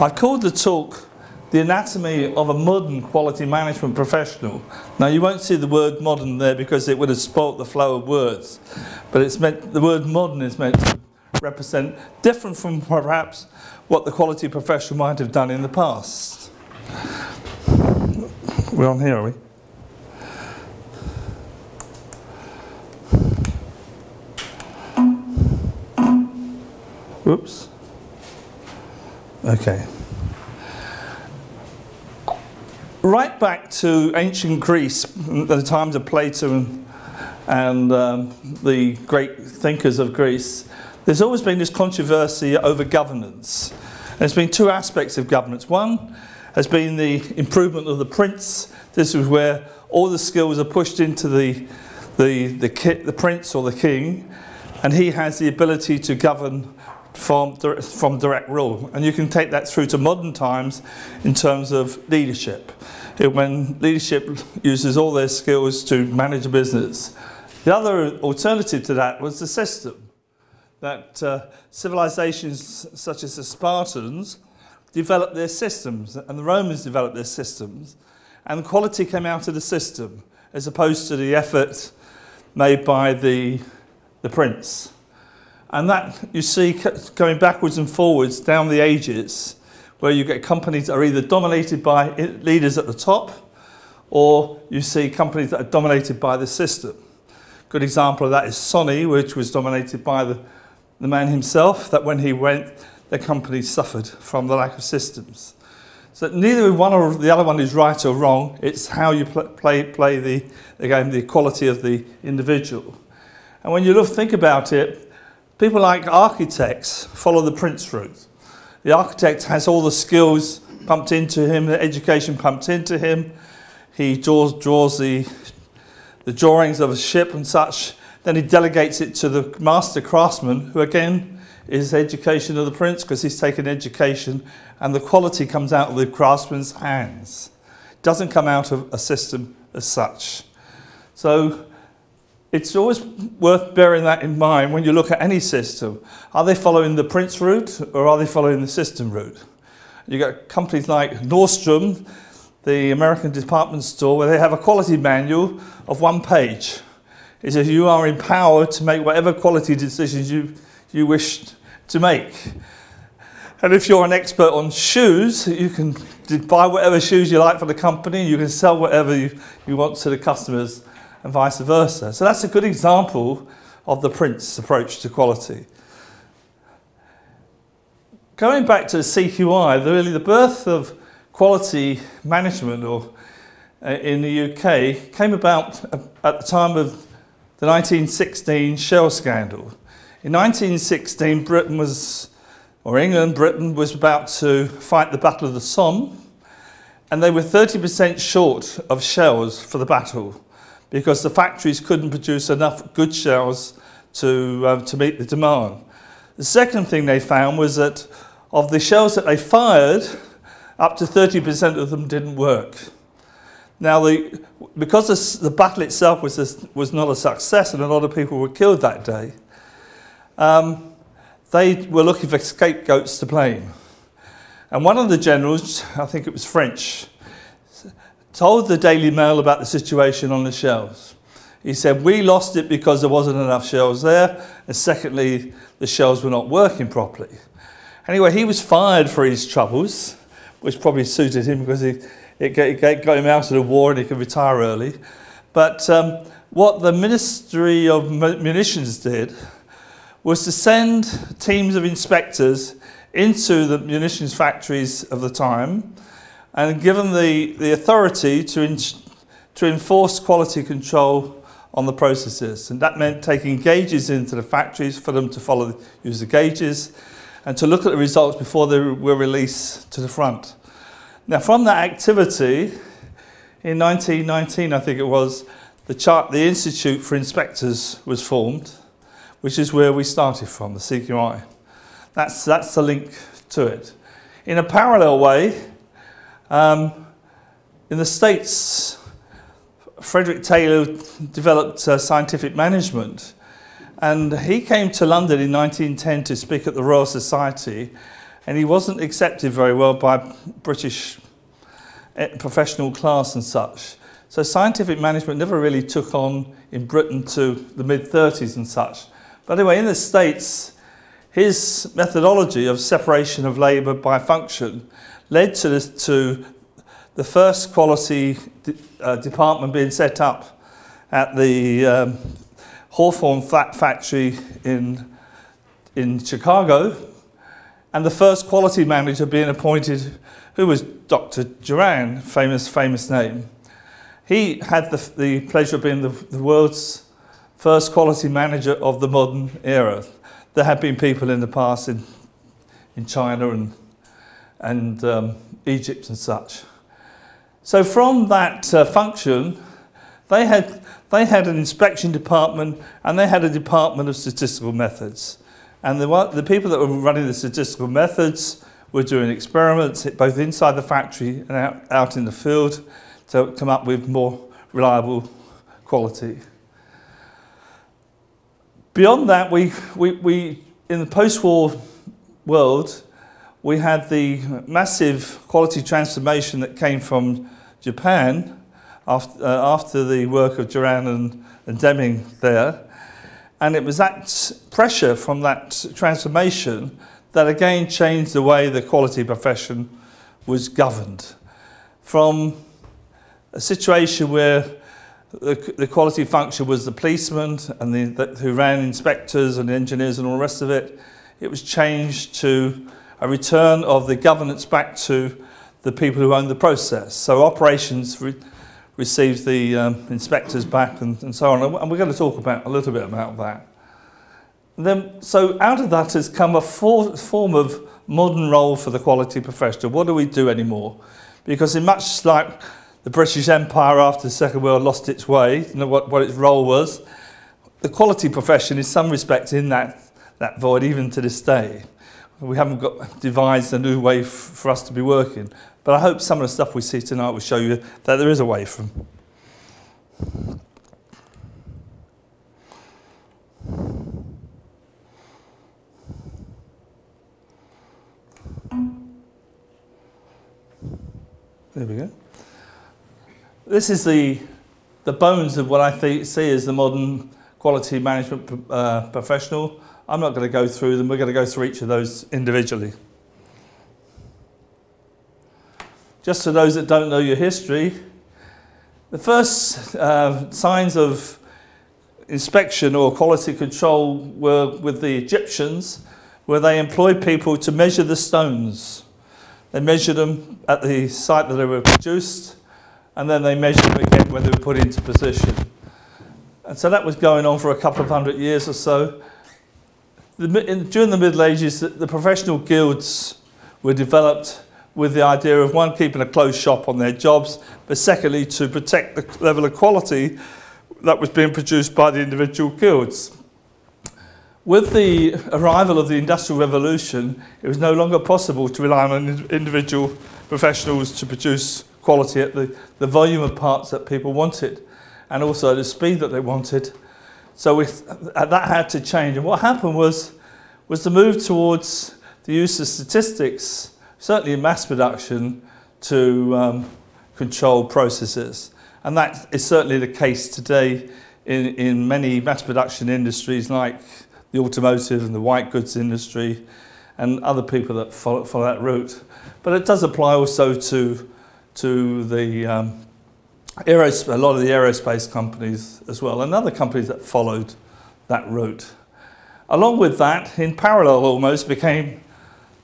I've called the talk The Anatomy of a Modern Quality Management Professional. Now you won't see the word modern there because it would have spoilt the flow of words. But it's meant, the word modern is meant to represent different from perhaps what the quality professional might have done in the past. We're on here, are we? Whoops. Okay. Right back to ancient Greece, the times of Plato and, and um, the great thinkers of Greece, there's always been this controversy over governance. There's been two aspects of governance. One has been the improvement of the prince. This is where all the skills are pushed into the, the, the, the prince or the king, and he has the ability to govern from, from direct rule. And you can take that through to modern times in terms of leadership. When leadership uses all their skills to manage a business. The other alternative to that was the system. That uh, civilizations such as the Spartans developed their systems and the Romans developed their systems and quality came out of the system as opposed to the effort made by the, the prince. And that you see going backwards and forwards down the ages, where you get companies that are either dominated by leaders at the top, or you see companies that are dominated by the system. Good example of that is Sony, which was dominated by the, the man himself, that when he went, the company suffered from the lack of systems. So neither one or the other one is right or wrong, it's how you pl play, play the, the game, the quality of the individual. And when you look, think about it, People like architects follow the Prince route. The architect has all the skills pumped into him, the education pumped into him. He draws, draws the, the drawings of a ship and such. Then he delegates it to the master craftsman, who again is education of the prince because he's taken education and the quality comes out of the craftsman's hands. It doesn't come out of a system as such. So it's always worth bearing that in mind when you look at any system. Are they following the Prince route or are they following the system route? You've got companies like Nordstrom, the American department store, where they have a quality manual of one page. It says you are empowered to make whatever quality decisions you, you wish to make. And if you're an expert on shoes, you can buy whatever shoes you like for the company, you can sell whatever you, you want to the customers and vice versa. So that's a good example of the Prince approach to quality. Going back to CQI, really the birth of quality management or, uh, in the UK came about at the time of the 1916 Shell scandal. In 1916, Britain was, or England, Britain was about to fight the Battle of the Somme, and they were 30% short of shells for the battle because the factories couldn't produce enough good shells to, um, to meet the demand. The second thing they found was that of the shells that they fired, up to 30% of them didn't work. Now, the, because the, battle itself was, was not a success and a lot of people were killed that day, um, they were looking for scapegoats to blame. And one of the generals, I think it was French, told the Daily Mail about the situation on the shelves. He said, we lost it because there wasn't enough shells there, and secondly, the shells were not working properly. Anyway, he was fired for his troubles, which probably suited him because it got him out of the war and he could retire early. But um, what the Ministry of Munitions did was to send teams of inspectors into the munitions factories of the time and given the, the authority to, in, to enforce quality control on the processes. And that meant taking gauges into the factories for them to follow, use the gauges and to look at the results before they were released to the front. Now, from that activity, in 1919, I think it was, the, chart, the Institute for Inspectors was formed, which is where we started from, the CQI. That's, that's the link to it. In a parallel way, um, in the States, Frederick Taylor developed uh, scientific management and he came to London in 1910 to speak at the Royal Society and he wasn't accepted very well by British eh, professional class and such. So scientific management never really took on in Britain to the mid 30s and such. But anyway, in the States, his methodology of separation of labour by function led to, to the first quality de uh, department being set up at the um, Hawthorne Flat Factory in, in Chicago, and the first quality manager being appointed, who was Dr. Juran, famous, famous name. He had the, the pleasure of being the, the world's first quality manager of the modern era. There had been people in the past in, in China and, and um, Egypt and such. So from that uh, function, they had, they had an inspection department and they had a department of statistical methods. And the, the people that were running the statistical methods were doing experiments both inside the factory and out, out in the field to come up with more reliable quality. Beyond that, we, we, we in the post-war world, we had the massive quality transformation that came from Japan after, uh, after the work of Juran and, and Deming there. And it was that pressure from that transformation that again changed the way the quality profession was governed. From a situation where the, the quality function was the policeman and the, the, who ran inspectors and engineers and all the rest of it, it was changed to a return of the governance back to the people who own the process. So operations re receives the um, inspectors back and, and so on. And we're going to talk about a little bit about that. Then, so out of that has come a for, form of modern role for the quality professional. What do we do anymore? Because in much like the British Empire after the Second World lost its way, you know what, what its role was, the quality profession is some respect in that, that void even to this day. We haven't got devised a new way for us to be working. But I hope some of the stuff we see tonight will show you that there is a way from. There we go. This is the, the bones of what I see as the modern quality management uh, professional. I'm not going to go through them. We're going to go through each of those individually. Just for those that don't know your history, the first uh, signs of inspection or quality control were with the Egyptians, where they employed people to measure the stones. They measured them at the site that they were produced, and then they measured them again when they were put into position. And so that was going on for a couple of hundred years or so. The, in, during the Middle Ages, the, the professional guilds were developed with the idea of one, keeping a closed shop on their jobs, but secondly, to protect the level of quality that was being produced by the individual guilds. With the arrival of the Industrial Revolution, it was no longer possible to rely on individual professionals to produce quality at the, the volume of parts that people wanted and also the speed that they wanted. So we, that had to change. And what happened was, was the move towards the use of statistics certainly in mass production, to um, control processes. And that is certainly the case today in, in many mass production industries like the automotive and the white goods industry and other people that follow, follow that route. But it does apply also to, to the um, a lot of the aerospace companies as well, and other companies that followed that route. Along with that, in parallel almost, became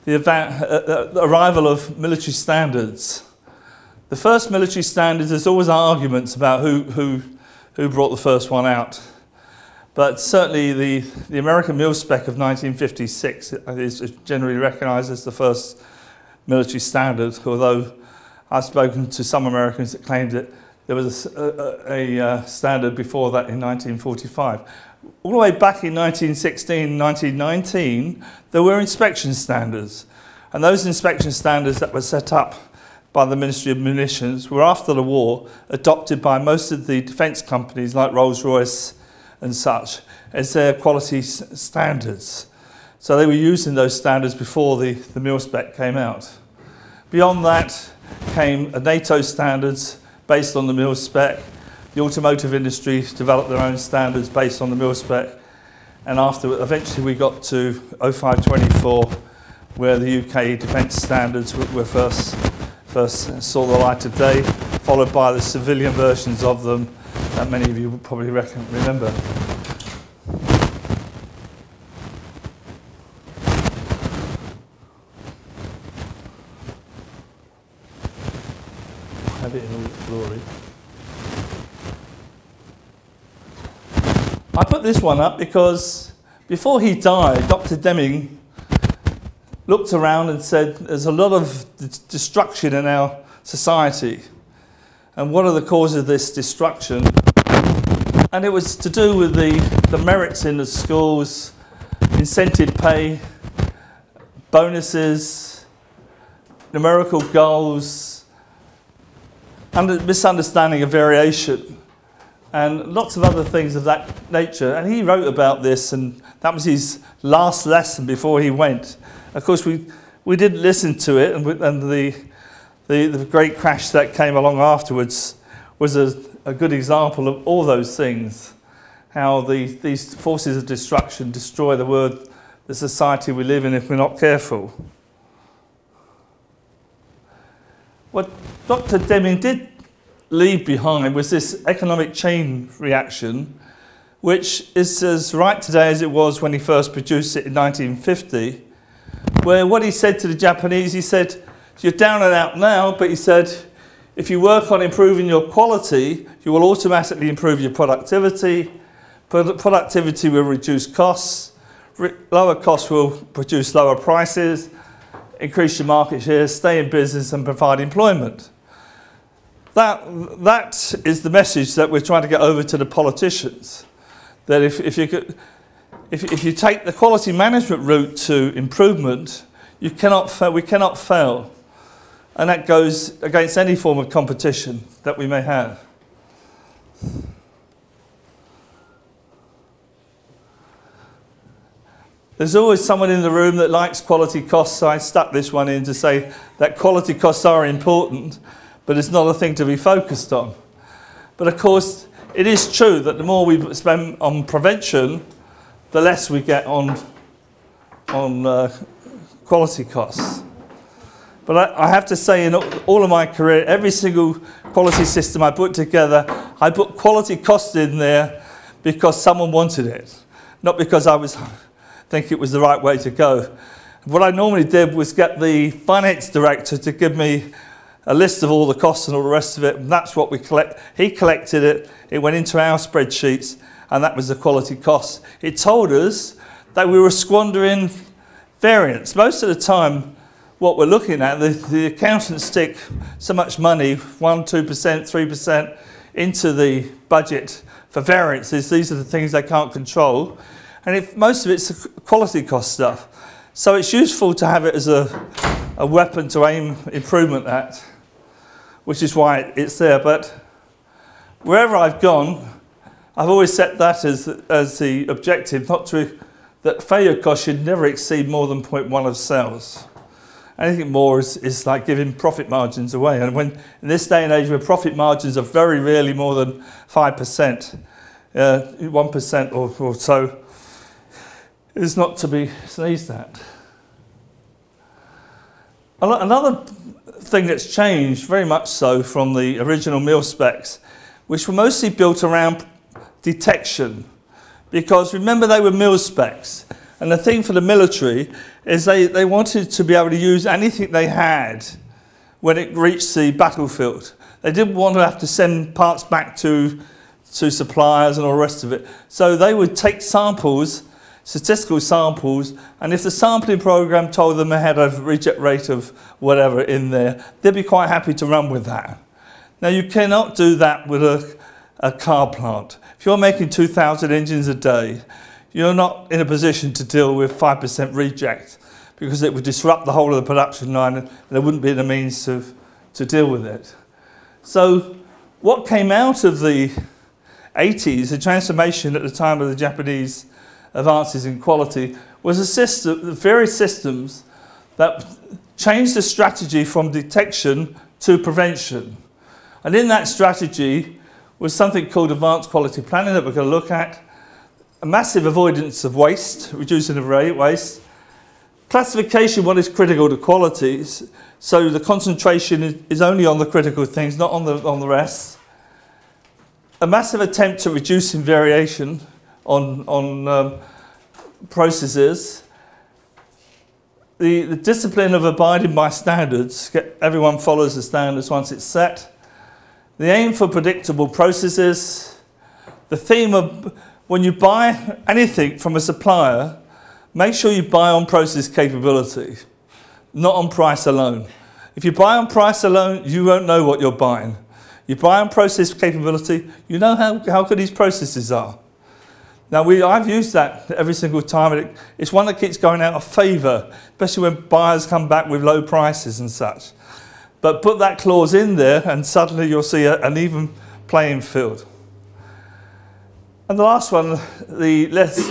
the, uh, uh, the arrival of military standards. The first military standards, there's always arguments about who, who, who brought the first one out. But certainly the, the American mil-spec of 1956 is generally recognised as the first military standard, although I've spoken to some Americans that claimed that there was a, a, a, uh, standard before that in 1945 all the way back in 1916, 1919, there were inspection standards. And those inspection standards that were set up by the Ministry of Munitions were after the war adopted by most of the defence companies like Rolls-Royce and such as their quality standards. So they were using those standards before the, the mil spec came out. Beyond that came NATO standards based on the mil spec. The automotive industry developed their own standards based on the mil spec. And after, eventually we got to 0524, where the UK defence standards were first, first saw the light of day, followed by the civilian versions of them that many of you probably reckon, remember. Have it in all its glory. I put this one up because before he died, Dr. Deming looked around and said, There's a lot of destruction in our society. And what are the causes of this destruction? And it was to do with the, the merits in the schools, incentive pay, bonuses, numerical goals, and misunderstanding of variation and lots of other things of that nature. And he wrote about this, and that was his last lesson before he went. Of course, we, we didn't listen to it, and, and the, the, the great crash that came along afterwards was a, a good example of all those things. How the, these forces of destruction destroy the world, the society we live in if we're not careful. What Dr. Deming did leave behind was this economic chain reaction, which is as right today as it was when he first produced it in 1950, where what he said to the Japanese, he said, you're down and out now, but he said, if you work on improving your quality, you will automatically improve your productivity. Productivity will reduce costs. Lower costs will produce lower prices, increase your market share, stay in business and provide employment. That, that is the message that we're trying to get over to the politicians. That if, if, you, could, if, if you take the quality management route to improvement, you cannot fail, we cannot fail. And that goes against any form of competition that we may have. There's always someone in the room that likes quality costs, so I stuck this one in to say that quality costs are important, but it's not a thing to be focused on. But of course, it is true that the more we spend on prevention, the less we get on, on uh, quality costs. But I, I, have to say, in all of my career, every single quality system I put together, I put quality cost in there because someone wanted it, not because I was think it was the right way to go. What I normally did was get the finance director to give me a list of all the costs and all the rest of it. And that's what we collect. He collected it. It went into our spreadsheets, and that was the quality cost. It told us that we were squandering variance. Most of the time, what we're looking at, the, the accountants stick so much money, 1, 2%, 3%, into the budget for variances. These are the things they can't control. And if, most of it's quality cost stuff. So it's useful to have it as a, a weapon to aim improvement at which is why it's there. But wherever I've gone, I've always set that as, as the objective, not to, that failure cost should never exceed more than 0.1 of sales. Anything more is, is like giving profit margins away. And when in this day and age where profit margins are very rarely more than 5%, uh, 1% or, or so, is not to be sneezed at. Another thing that's changed very much so from the original mil specs, which were mostly built around detection. Because remember, they were mil specs. And the thing for the military is they, they wanted to be able to use anything they had when it reached the battlefield. They didn't want to have to send parts back to, to suppliers and all the rest of it. So they would take samples statistical samples, and if the sampling program told them they had a reject rate of whatever in there, they'd be quite happy to run with that. Now, you cannot do that with a, a car plant. If you're making 2,000 engines a day, you're not in a position to deal with 5% reject because it would disrupt the whole of the production line and there wouldn't be the means to, to deal with it. So what came out of the 80s, the transformation at the time of the Japanese advances in quality was a system, the various systems that changed the strategy from detection to prevention. And in that strategy was something called advanced quality planning that we're going to look at, a massive avoidance of waste, reducing of waste, classification what is critical to qualities, so the concentration is only on the critical things, not on the, on the rest. A massive attempt at reducing variation on, on um, processes. The, the discipline of abiding by standards, everyone follows the standards once it's set. The aim for predictable processes. The theme of when you buy anything from a supplier, make sure you buy on process capability, not on price alone. If you buy on price alone, you won't know what you're buying. You buy on process capability, you know how, how good these processes are. Now, we, I've used that every single time. It, it's one that keeps going out of favour, especially when buyers come back with low prices and such. But put that clause in there and suddenly you'll see a, an even playing field. And the last one, the let's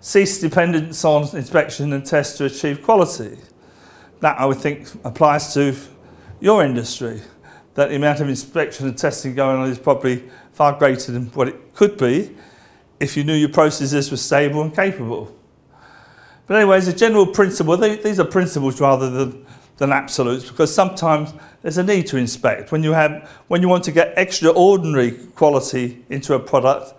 cease dependence on inspection and test to achieve quality. That I would think applies to your industry. That the amount of inspection and testing going on is probably far greater than what it could be if you knew your processes were stable and capable. But anyway, as a general principle, they, these are principles rather than, than absolutes because sometimes there's a need to inspect. When you, have, when you want to get extraordinary quality into a product,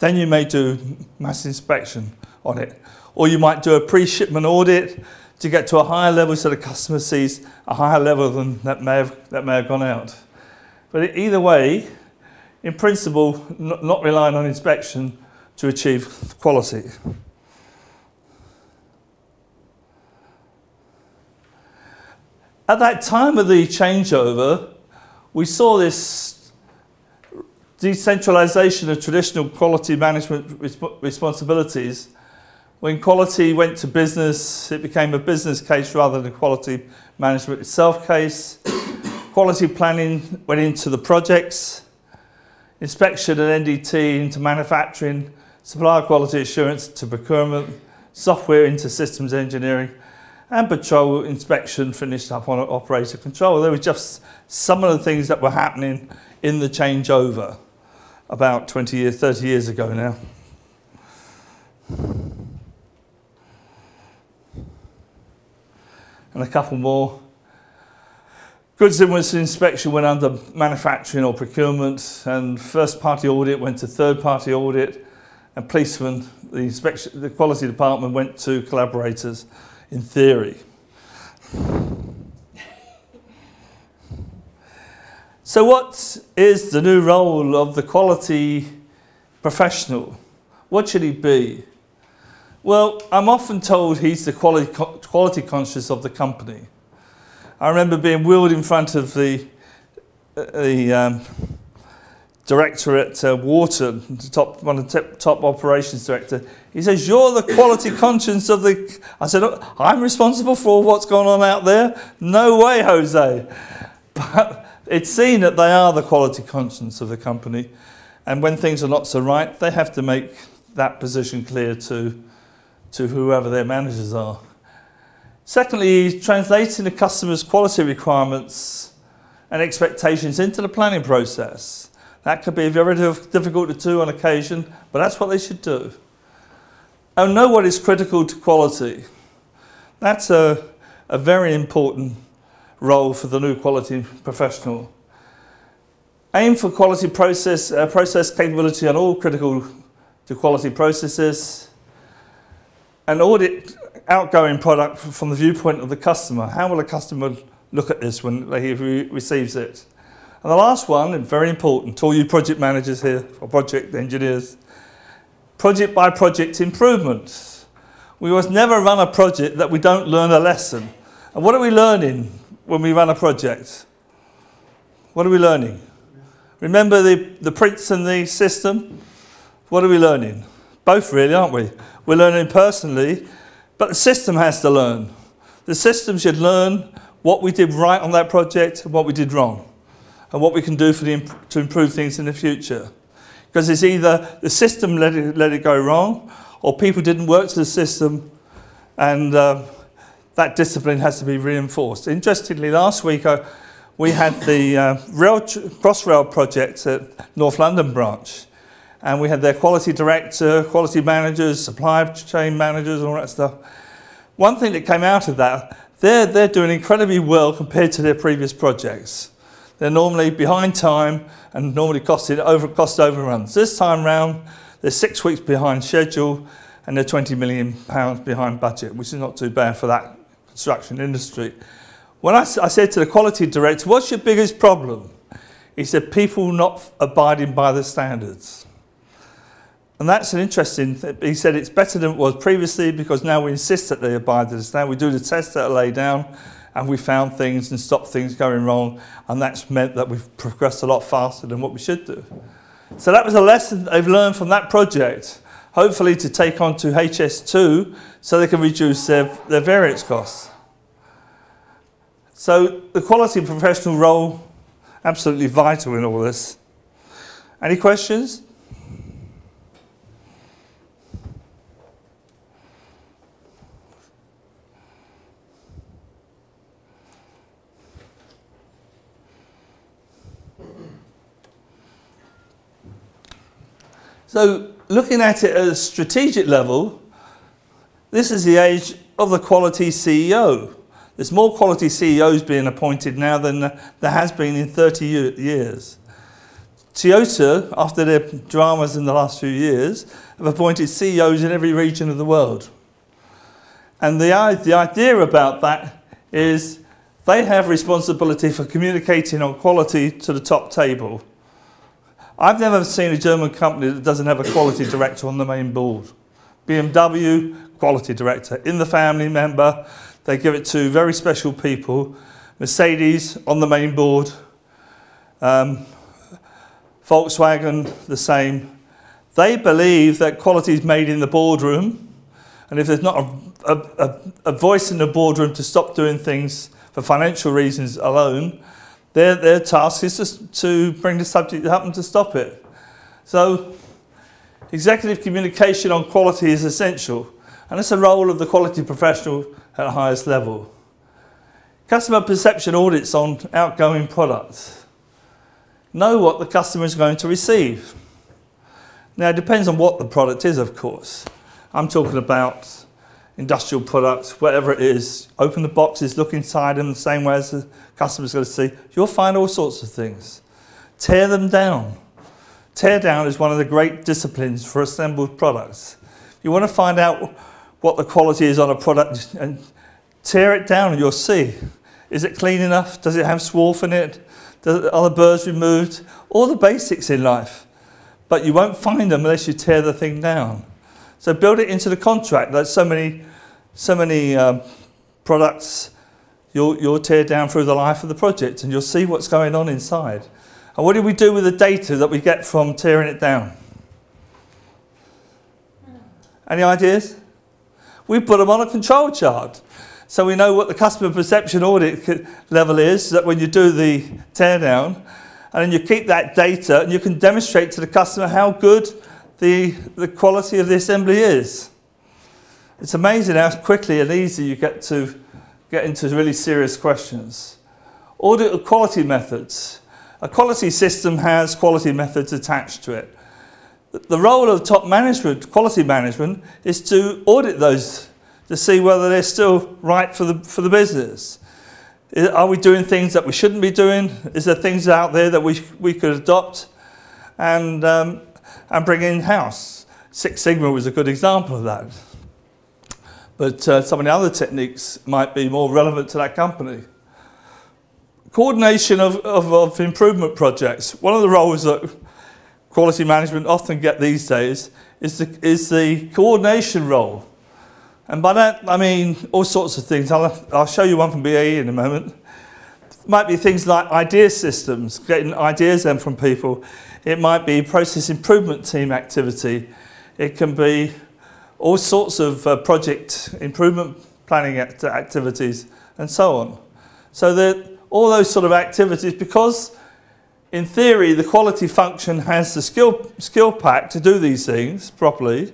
then you may do mass inspection on it. Or you might do a pre-shipment audit to get to a higher level so the customer sees a higher level than that may have, that may have gone out. But either way, in principle, not relying on inspection to achieve quality. At that time of the changeover, we saw this decentralization of traditional quality management resp responsibilities. When quality went to business, it became a business case rather than a quality management itself case. quality planning went into the projects, inspection and NDT into manufacturing, supplier quality assurance to procurement, software into systems engineering, and patrol inspection finished up on operator control. There were just some of the things that were happening in the changeover about 20 years, 30 years ago now. And a couple more. Goods invoice inspection went under manufacturing or procurement, and first party audit went to third party audit, and policemen, the inspection, the quality department went to collaborators in theory. So, what is the new role of the quality professional? What should he be? Well, I'm often told he's the quality, quality conscious of the company. I remember being wheeled in front of the, the um, director at uh, Warton, top, one of the top, operations director. He says, You're the quality conscience of the. I said, I'm responsible for what's going on out there? No way, Jose. But it's seen that they are the quality conscience of the company. And when things are not so right, they have to make that position clear to, to whoever their managers are. Secondly, translating the customer's quality requirements and expectations into the planning process. That could be very difficult to do on occasion, but that's what they should do. And know what is critical to quality. That's a, a very important role for the new quality professional. Aim for quality process, uh, process capability on all critical to quality processes. And audit outgoing product from the viewpoint of the customer. How will the customer look at this when he re receives it? And the last one, and very important to all you project managers here, or project engineers, project by project improvements. We must never run a project that we don't learn a lesson. And what are we learning when we run a project? What are we learning? Remember the, the prince and the system? What are we learning? Both really, aren't we? We're learning personally, but the system has to learn. The system should learn what we did right on that project and what we did wrong, and what we can do for the, to improve things in the future. Because it's either the system let it, let it go wrong, or people didn't work to the system, and uh, that discipline has to be reinforced. Interestingly, last week uh, we had the uh, rail Crossrail project at North London branch, and we had their quality director, quality managers, supply chain managers, all that stuff. One thing that came out of that, they're, they're doing incredibly well compared to their previous projects. They're normally behind time and normally costing over, cost overruns. This time round, they're six weeks behind schedule and they're 20 million pounds behind budget, which is not too bad for that construction industry. When I, I said to the quality director, what's your biggest problem? He said, people not abiding by the standards. And that's an interesting, thing. he said it's better than it was previously because now we insist that they abide by the standard. We do the tests that are laid down and we found things and stopped things going wrong and that's meant that we've progressed a lot faster than what we should do. So that was a lesson they've learned from that project, hopefully to take on to HS2 so they can reduce their, their variance costs. So the quality professional role, absolutely vital in all this. Any questions? So looking at it at a strategic level, this is the age of the quality CEO. There's more quality CEOs being appointed now than there has been in 30 years. Toyota, after their dramas in the last few years, have appointed CEOs in every region of the world. And the, the idea about that is they have responsibility for communicating on quality to the top table. I've never seen a German company that doesn't have a quality director on the main board. BMW, quality director. In the family member, they give it to very special people. Mercedes on the main board. Um, Volkswagen, the same. They believe that quality is made in the boardroom. And if there's not a, a, a voice in the boardroom to stop doing things for financial reasons alone, their, their task is to, to bring the subject up and to stop it. So executive communication on quality is essential, and it's a role of the quality professional at the highest level. Customer perception audits on outgoing products. Know what the customer is going to receive. Now, it depends on what the product is, of course. I'm talking about industrial products, whatever it is, open the boxes, look inside them the same way as the customer's going to see, you'll find all sorts of things. Tear them down. Tear down is one of the great disciplines for assembled products. You want to find out what the quality is on a product and tear it down and you'll see. Is it clean enough? Does it have swarf in it? Are the burrs removed? All the basics in life. But you won't find them unless you tear the thing down. So build it into the contract. There's so many, so many um, products you'll, you'll tear down through the life of the project and you'll see what's going on inside. And what do we do with the data that we get from tearing it down? Any ideas? We put them on a control chart. So we know what the customer perception audit level is, that when you do the teardown, and then you keep that data and you can demonstrate to the customer how good the, the quality of the assembly is. It's amazing how quickly and easy you get to get into really serious questions. Audit of quality methods. A quality system has quality methods attached to it. The role of top management, quality management, is to audit those to see whether they're still right for the, for the business. Are we doing things that we shouldn't be doing? Is there things out there that we, we could adopt? And um, and bring in-house. Six Sigma was a good example of that. But uh, some of the other techniques might be more relevant to that company. Coordination of, of, of improvement projects. One of the roles that quality management often get these days is the, is the coordination role. And by that, I mean all sorts of things. I'll, I'll show you one from BAE in a moment. It might be things like idea systems, getting ideas in from people. It might be process improvement team activity. It can be all sorts of uh, project improvement planning act activities and so on. So that all those sort of activities, because in theory the quality function has the skill, skill pack to do these things properly,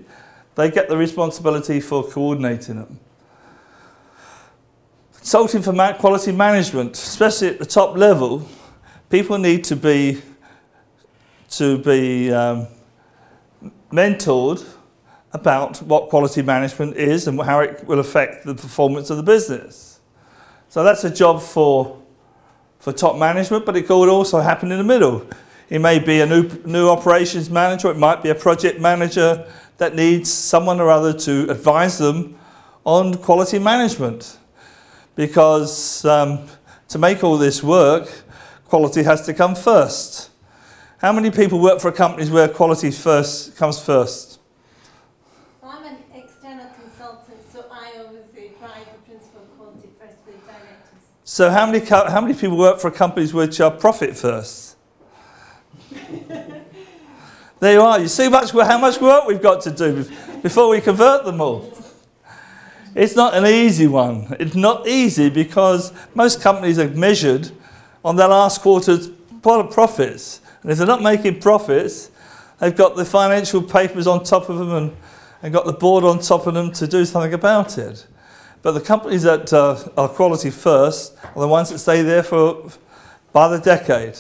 they get the responsibility for coordinating them. Consulting for quality management, especially at the top level, people need to be to be um, mentored about what quality management is and how it will affect the performance of the business. So that's a job for, for top management, but it could also happen in the middle. It may be a new, new operations manager, it might be a project manager that needs someone or other to advise them on quality management. Because um, to make all this work, quality has to come first. How many people work for companies where quality first comes first? I'm an external consultant, so I oversee private principal quality first with directors. So how many how many people work for companies which are profit first? there you are. You see much how much work we've got to do before we convert them all. It's not an easy one. It's not easy because most companies are measured on their last quarter's profits. And if they're not making profits, they've got the financial papers on top of them and, and got the board on top of them to do something about it. But the companies that uh, are quality first are the ones that stay there for by the decade.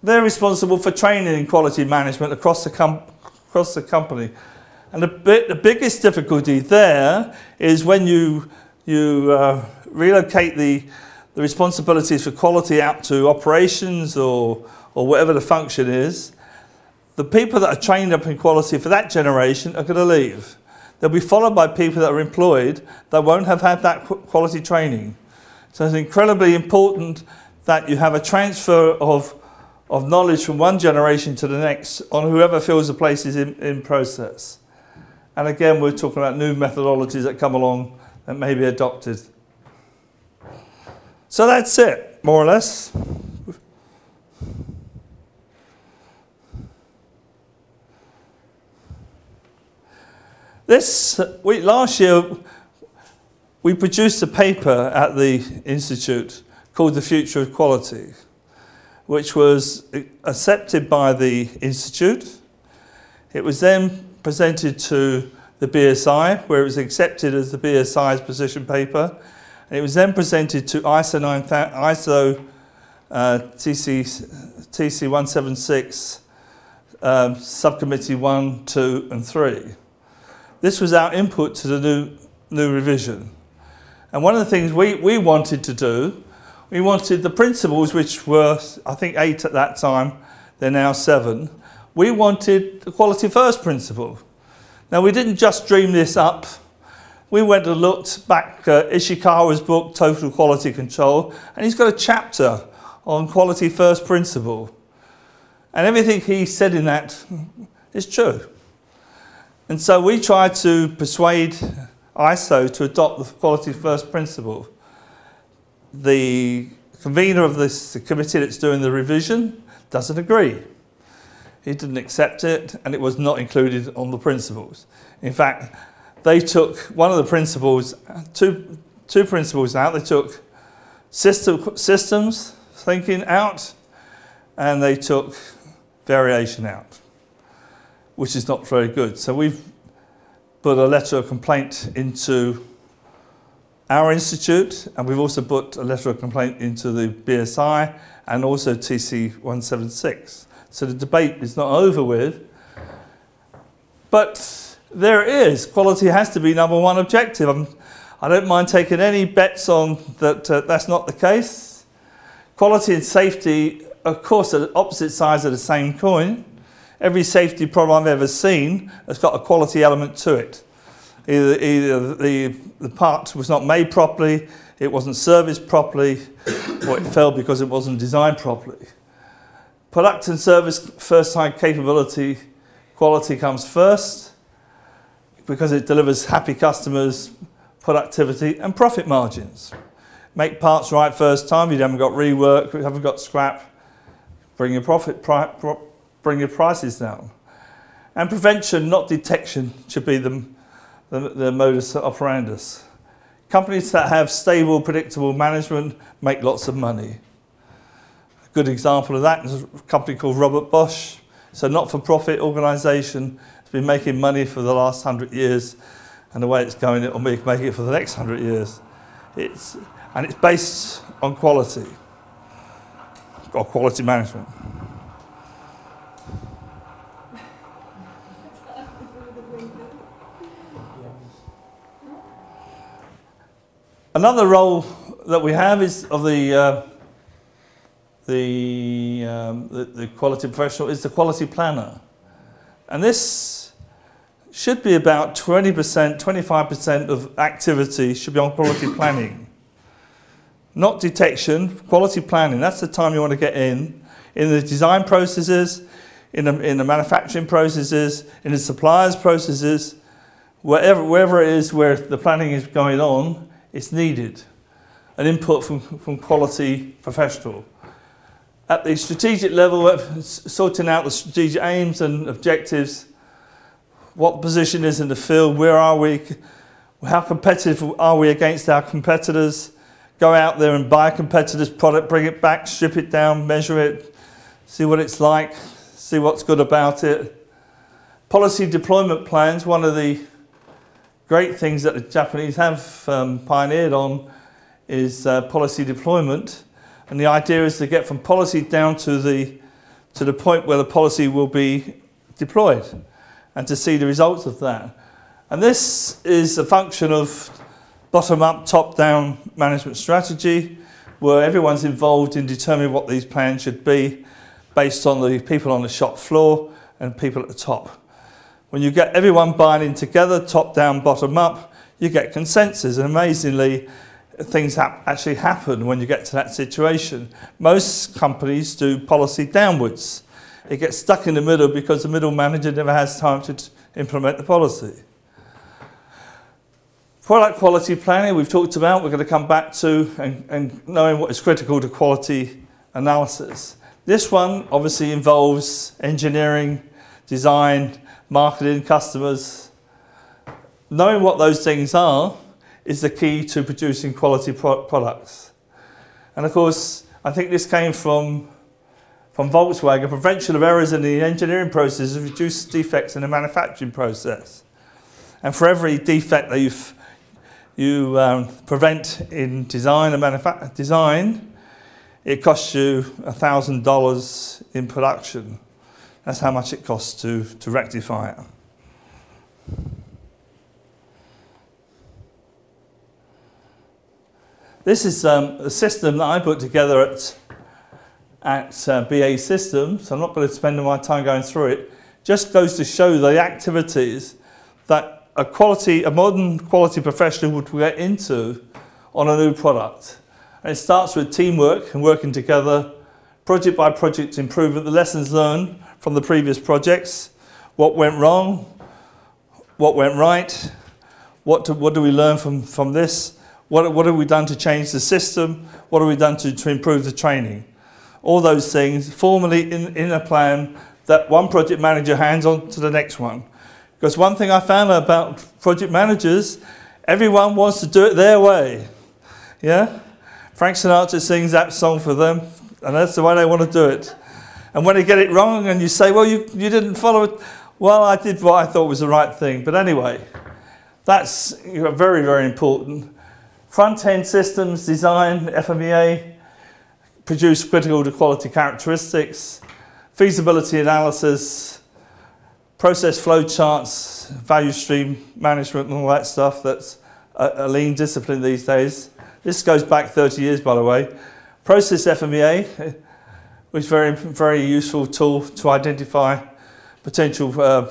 They're responsible for training in quality management across the, across the company. And the, bit, the biggest difficulty there is when you, you uh, relocate the, the responsibilities for quality out to operations or, or whatever the function is, the people that are trained up in quality for that generation are going to leave. They'll be followed by people that are employed that won't have had that quality training. So it's incredibly important that you have a transfer of, of knowledge from one generation to the next on whoever fills the places in, in process. And again, we're talking about new methodologies that come along that may be adopted. So that's it, more or less. This we, last year we produced a paper at the institute called "The Future of Quality," which was accepted by the institute. It was then presented to the BSI, where it was accepted as the BSI's position paper, and it was then presented to ISO, 9000, ISO uh, TC, TC 176 um, subcommittee 1, 2 and 3. This was our input to the new, new revision. And one of the things we, we wanted to do, we wanted the principles, which were, I think, eight at that time, they're now seven. We wanted the quality first principle. Now, we didn't just dream this up we went and looked back at Ishikawa's book, Total Quality Control, and he's got a chapter on quality first principle. And everything he said in that is true. And so we tried to persuade ISO to adopt the quality first principle. The convener of this committee that's doing the revision doesn't agree. He didn't accept it and it was not included on the principles. In fact, they took one of the principles, two, two principles out. They took system, systems thinking out, and they took variation out, which is not very good. So we've put a letter of complaint into our institute, and we've also put a letter of complaint into the BSI and also TC 176. So the debate is not over with, but there it is. Quality has to be number one objective. I'm, I do not mind taking any bets on that uh, that's not the case. Quality and safety, of course, are opposite sides of the same coin. Every safety problem I've ever seen has got a quality element to it. Either, either the, the part was not made properly, it wasn't serviced properly, or it failed because it wasn't designed properly. Product and service first time capability, quality comes first because it delivers happy customers, productivity and profit margins. Make parts right first time, you haven't got rework, you haven't got scrap, bring your profit, bring your prices down. And prevention, not detection, should be the, the, the modus operandus. Companies that have stable, predictable management make lots of money. A good example of that is a company called Robert Bosch. It's a not-for-profit organisation It's been making money for the last hundred years, and the way it's going, it will make, make it for the next hundred years. It's, and it's based on quality, or quality management. Another role that we have is of the uh, the, um, the, the quality professional is the quality planner, and this should be about 20%, 25% of activity should be on quality planning. Not detection, quality planning. That's the time you want to get in. In the design processes, in the, in the manufacturing processes, in the suppliers processes, wherever, wherever it is where the planning is going on, it's needed. An input from, from quality professional. At the strategic level, sorting out the strategic aims and objectives, what position is in the field, where are we, how competitive are we against our competitors, go out there and buy a competitor's product, bring it back, strip it down, measure it, see what it's like, see what's good about it. Policy deployment plans, one of the great things that the Japanese have um, pioneered on is uh, policy deployment. And the idea is to get from policy down to the, to the point where the policy will be deployed and to see the results of that. And this is a function of bottom-up, top-down management strategy where everyone's involved in determining what these plans should be based on the people on the shop floor and people at the top. When you get everyone buying in together, top down, bottom up, you get consensus. And amazingly, things ha actually happen when you get to that situation. Most companies do policy downwards. It gets stuck in the middle because the middle manager never has time to implement the policy. Product quality planning, we've talked about, we're going to come back to, and, and knowing what is critical to quality analysis. This one obviously involves engineering, design, marketing, customers. Knowing what those things are is the key to producing quality pro products. And of course, I think this came from, from Volkswagen. Prevention of errors in the engineering process has reduced defects in the manufacturing process. And for every defect that you've, you um, prevent in design and design, it costs you $1,000 in production. That's how much it costs to, to rectify it. This is um, a system that I put together at, at uh, BAE Systems. I'm not going to spend my time going through it. Just goes to show the activities that a quality, a modern quality professional would get into on a new product. And it starts with teamwork and working together, project by project improvement, the lessons learned from the previous projects, what went wrong, what went right, what, what do we learn from, from this, what, what have we done to change the system, what have we done to, to improve the training. All those things formally in, in a plan that one project manager hands on to the next one. Because one thing I found about project managers, everyone wants to do it their way. Yeah? Frank Sinatra sings that song for them, and that's the way they want to do it. And when they get it wrong and you say, well, you, you didn't follow it, well, I did what I thought was the right thing. But anyway, that's very, very important. Front-end systems design, FMEA, produce critical to quality characteristics, feasibility analysis, process flow charts, value stream management and all that stuff that's a, a lean discipline these days. This goes back 30 years, by the way. Process FMEA, a very, very useful tool to identify potential uh,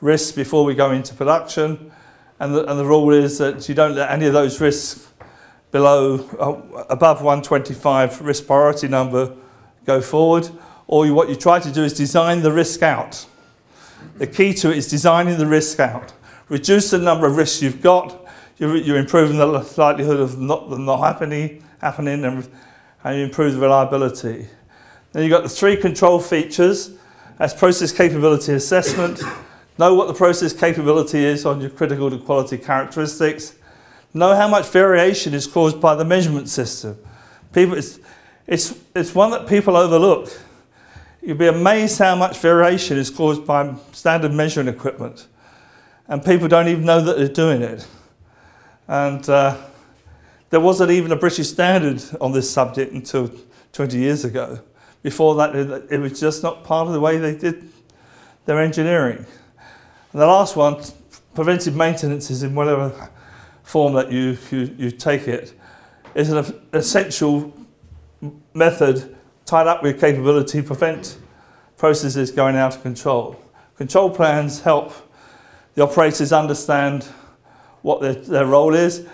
risks before we go into production. And the, and the rule is that you don't let any of those risks below, uh, above 125 risk priority number go forward. Or you, what you try to do is design the risk out. The key to it is designing the risk out. Reduce the number of risks you've got. You're, you're improving the likelihood of not, them not happening, happening and, and you improve the reliability. Then you've got the three control features. That's process capability assessment. Know what the process capability is on your critical to quality characteristics. Know how much variation is caused by the measurement system. People, it's, it's, it's one that people overlook. you'd be amazed how much variation is caused by standard measuring equipment. And people don't even know that they're doing it. And uh, there wasn't even a British standard on this subject until 20 years ago. Before that, it was just not part of the way they did their engineering. And the last one, preventive maintenance is in whatever form that you, you, you take it, is an essential method tied up with capability to prevent processes going out of control. Control plans help the operators understand what their, their role is.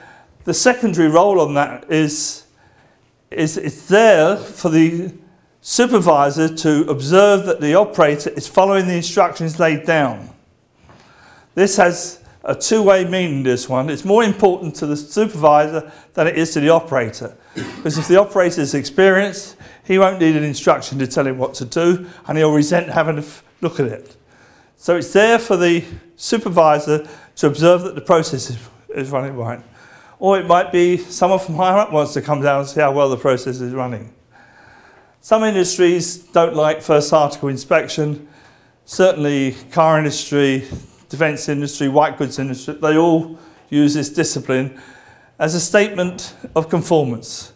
The secondary role on that is, is it's there for the supervisor to observe that the operator is following the instructions laid down. This has a two-way meaning, this one. It's more important to the supervisor than it is to the operator. Because if the operator is experienced, he won't need an instruction to tell him what to do, and he'll resent having a look at it. So it's there for the supervisor to observe that the process is, is running right. Or it might be someone from higher up wants to come down and see how well the process is running. Some industries don't like first article inspection. Certainly car industry, defence industry, white goods industry, they all use this discipline as a statement of conformance.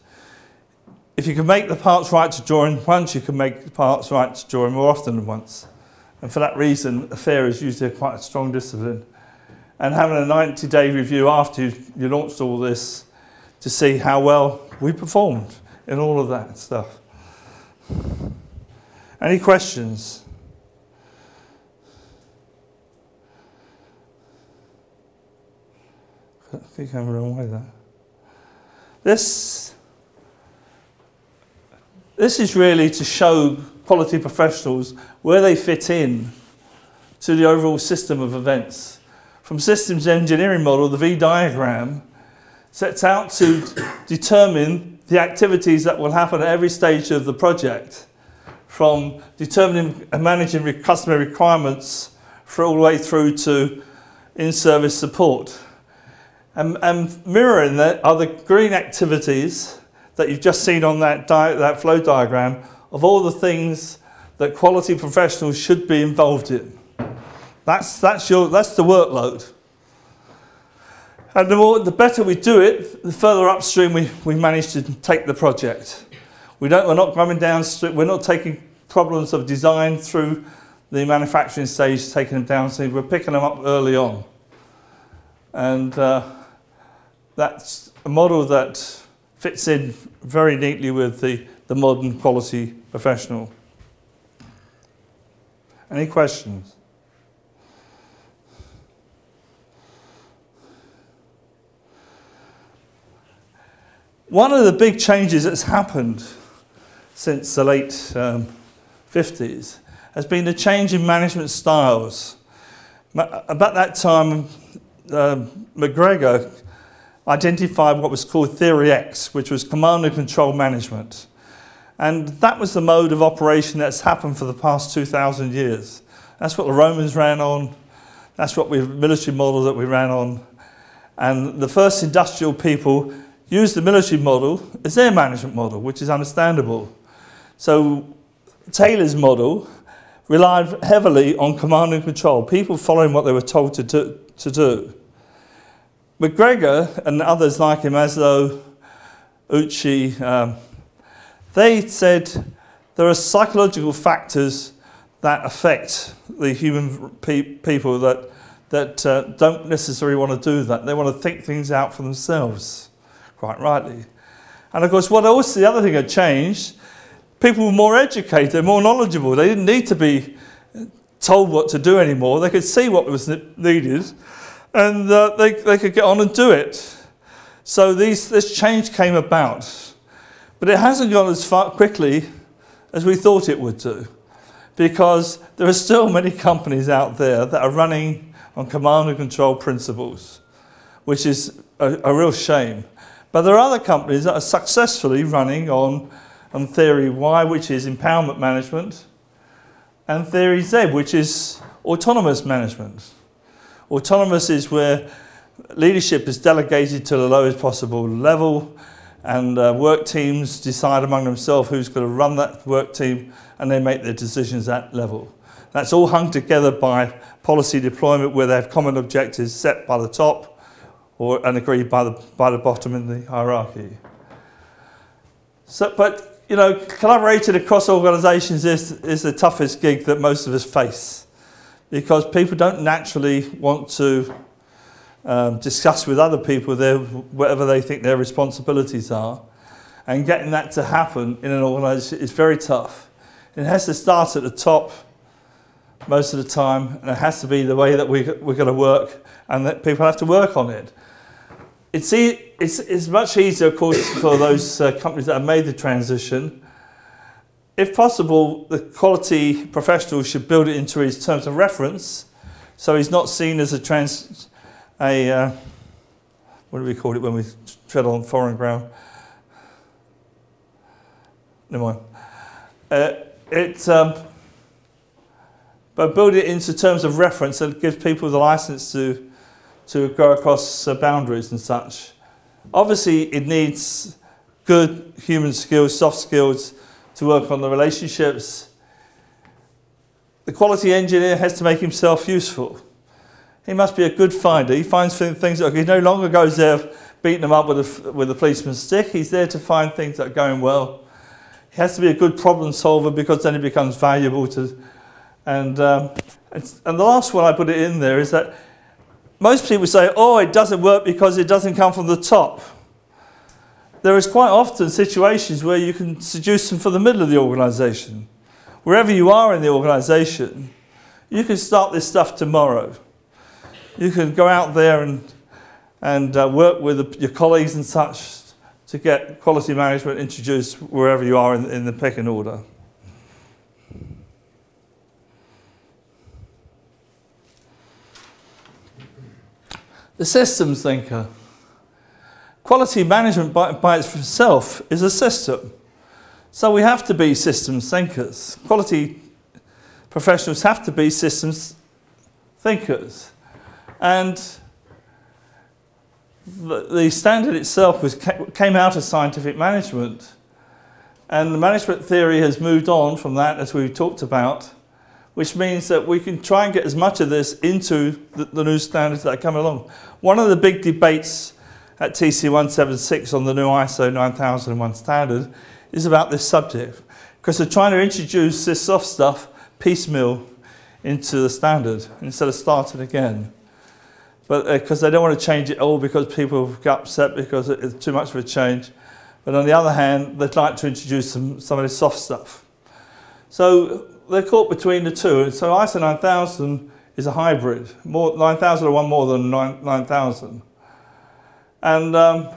If you can make the parts right to drawing once, you can make the parts right to drawing more often than once. And for that reason, a fair is usually quite a strong discipline. And having a 90 day review after you, launched all this to see how well we performed in all of that stuff. Any questions? I think I'm wrong with that. This, this is really to show quality professionals where they fit in to the overall system of events. From systems engineering model, the V diagram sets out to determine the activities that will happen at every stage of the project, from determining and managing customer requirements for all the way through to in-service support. And, and mirroring that are the green activities that you've just seen on that, that flow diagram of all the things that quality professionals should be involved in. That's, that's, your, that's the workload. And the, more, the better we do it, the further upstream we, we manage to take the project. We don't, we're not coming down, we're not taking problems of design through the manufacturing stage, taking them down, so we're picking them up early on. And uh, that's a model that fits in very neatly with the, the modern quality professional. Any questions? One of the big changes that's happened since the late um, 50s has been the change in management styles. About that time, uh, McGregor identified what was called Theory X, which was command and control management. And that was the mode of operation that's happened for the past 2,000 years. That's what the Romans ran on. That's what we military model that we ran on. And the first industrial people used the military model as their management model, which is understandable. So Taylor's model relied heavily on command and control, people following what they were told to do. To do. McGregor and others like him, Maslow, Ouchi, um, they said there are psychological factors that affect the human pe people that, that uh, don't necessarily want to do that. They want to think things out for themselves, quite rightly. And of course, what else, the other thing had changed, people were more educated, more knowledgeable. They didn't need to be told what to do anymore. They could see what was needed and uh, they, they could get on and do it. So these, this change came about. But it hasn't gone as far quickly as we thought it would do, because there are still many companies out there that are running on command and control principles, which is a, a real shame. But there are other companies that are successfully running on, on Theory Y, which is empowerment management, and Theory Z, which is autonomous management. Autonomous is where leadership is delegated to the lowest possible level and uh, work teams decide among themselves who's going to run that work team and they make their decisions at level. That's all hung together by policy deployment where they have common objectives set by the top or, and agreed by the, by the bottom in the hierarchy. So, but, you know, collaborating across organisations is, is the toughest gig that most of us face because people don't naturally want to um, discuss with other people their, whatever they think their responsibilities are. And getting that to happen in an organisation is very tough. It has to start at the top most of the time, and it has to be the way that we, we're going to work, and that people have to work on it. It's, e it's, it's much easier, of course, for those uh, companies that have made the transition. If possible, the quality professional should build it into his terms of reference, so he's not seen as a trans, a uh, what do we call it when we tread on foreign ground? Never mind. Uh, it, um, but build it into terms of reference and give people the license to, to go across uh, boundaries and such. Obviously, it needs good human skills, soft skills to work on the relationships. The quality engineer has to make himself useful. He must be a good finder. He finds things that he no longer goes there beating them up with a, with a policeman's stick. He's there to find things that are going well. He has to be a good problem solver because then he becomes valuable to. And, um, and the last one I put it in there is that most people say, oh, it doesn't work because it doesn't come from the top. There is quite often situations where you can seduce them from the middle of the organisation. Wherever you are in the organisation, you can start this stuff tomorrow. You can go out there and, and uh, work with your colleagues and such to get quality management introduced wherever you are in, in the pecking order. The systems thinker. Quality management by, by itself is a system. So we have to be systems thinkers. Quality professionals have to be systems thinkers. And the, standard itself was, came out of scientific management. And the management theory has moved on from that, as we've talked about, which means that we can try and get as much of this into the, the new standards that are coming along. One of the big debates at TC 176 on the new ISO 9001 standard is about this subject, because they're trying to introduce this soft stuff piecemeal into the standard instead of starting again but because uh, they don't want to change it all because people get upset because it's too much of a change. But on the other hand, they'd like to introduce some, some of the soft stuff. So they're caught between the two. So ISO 9000 is a hybrid. More, 9001 more than 9000. And, um,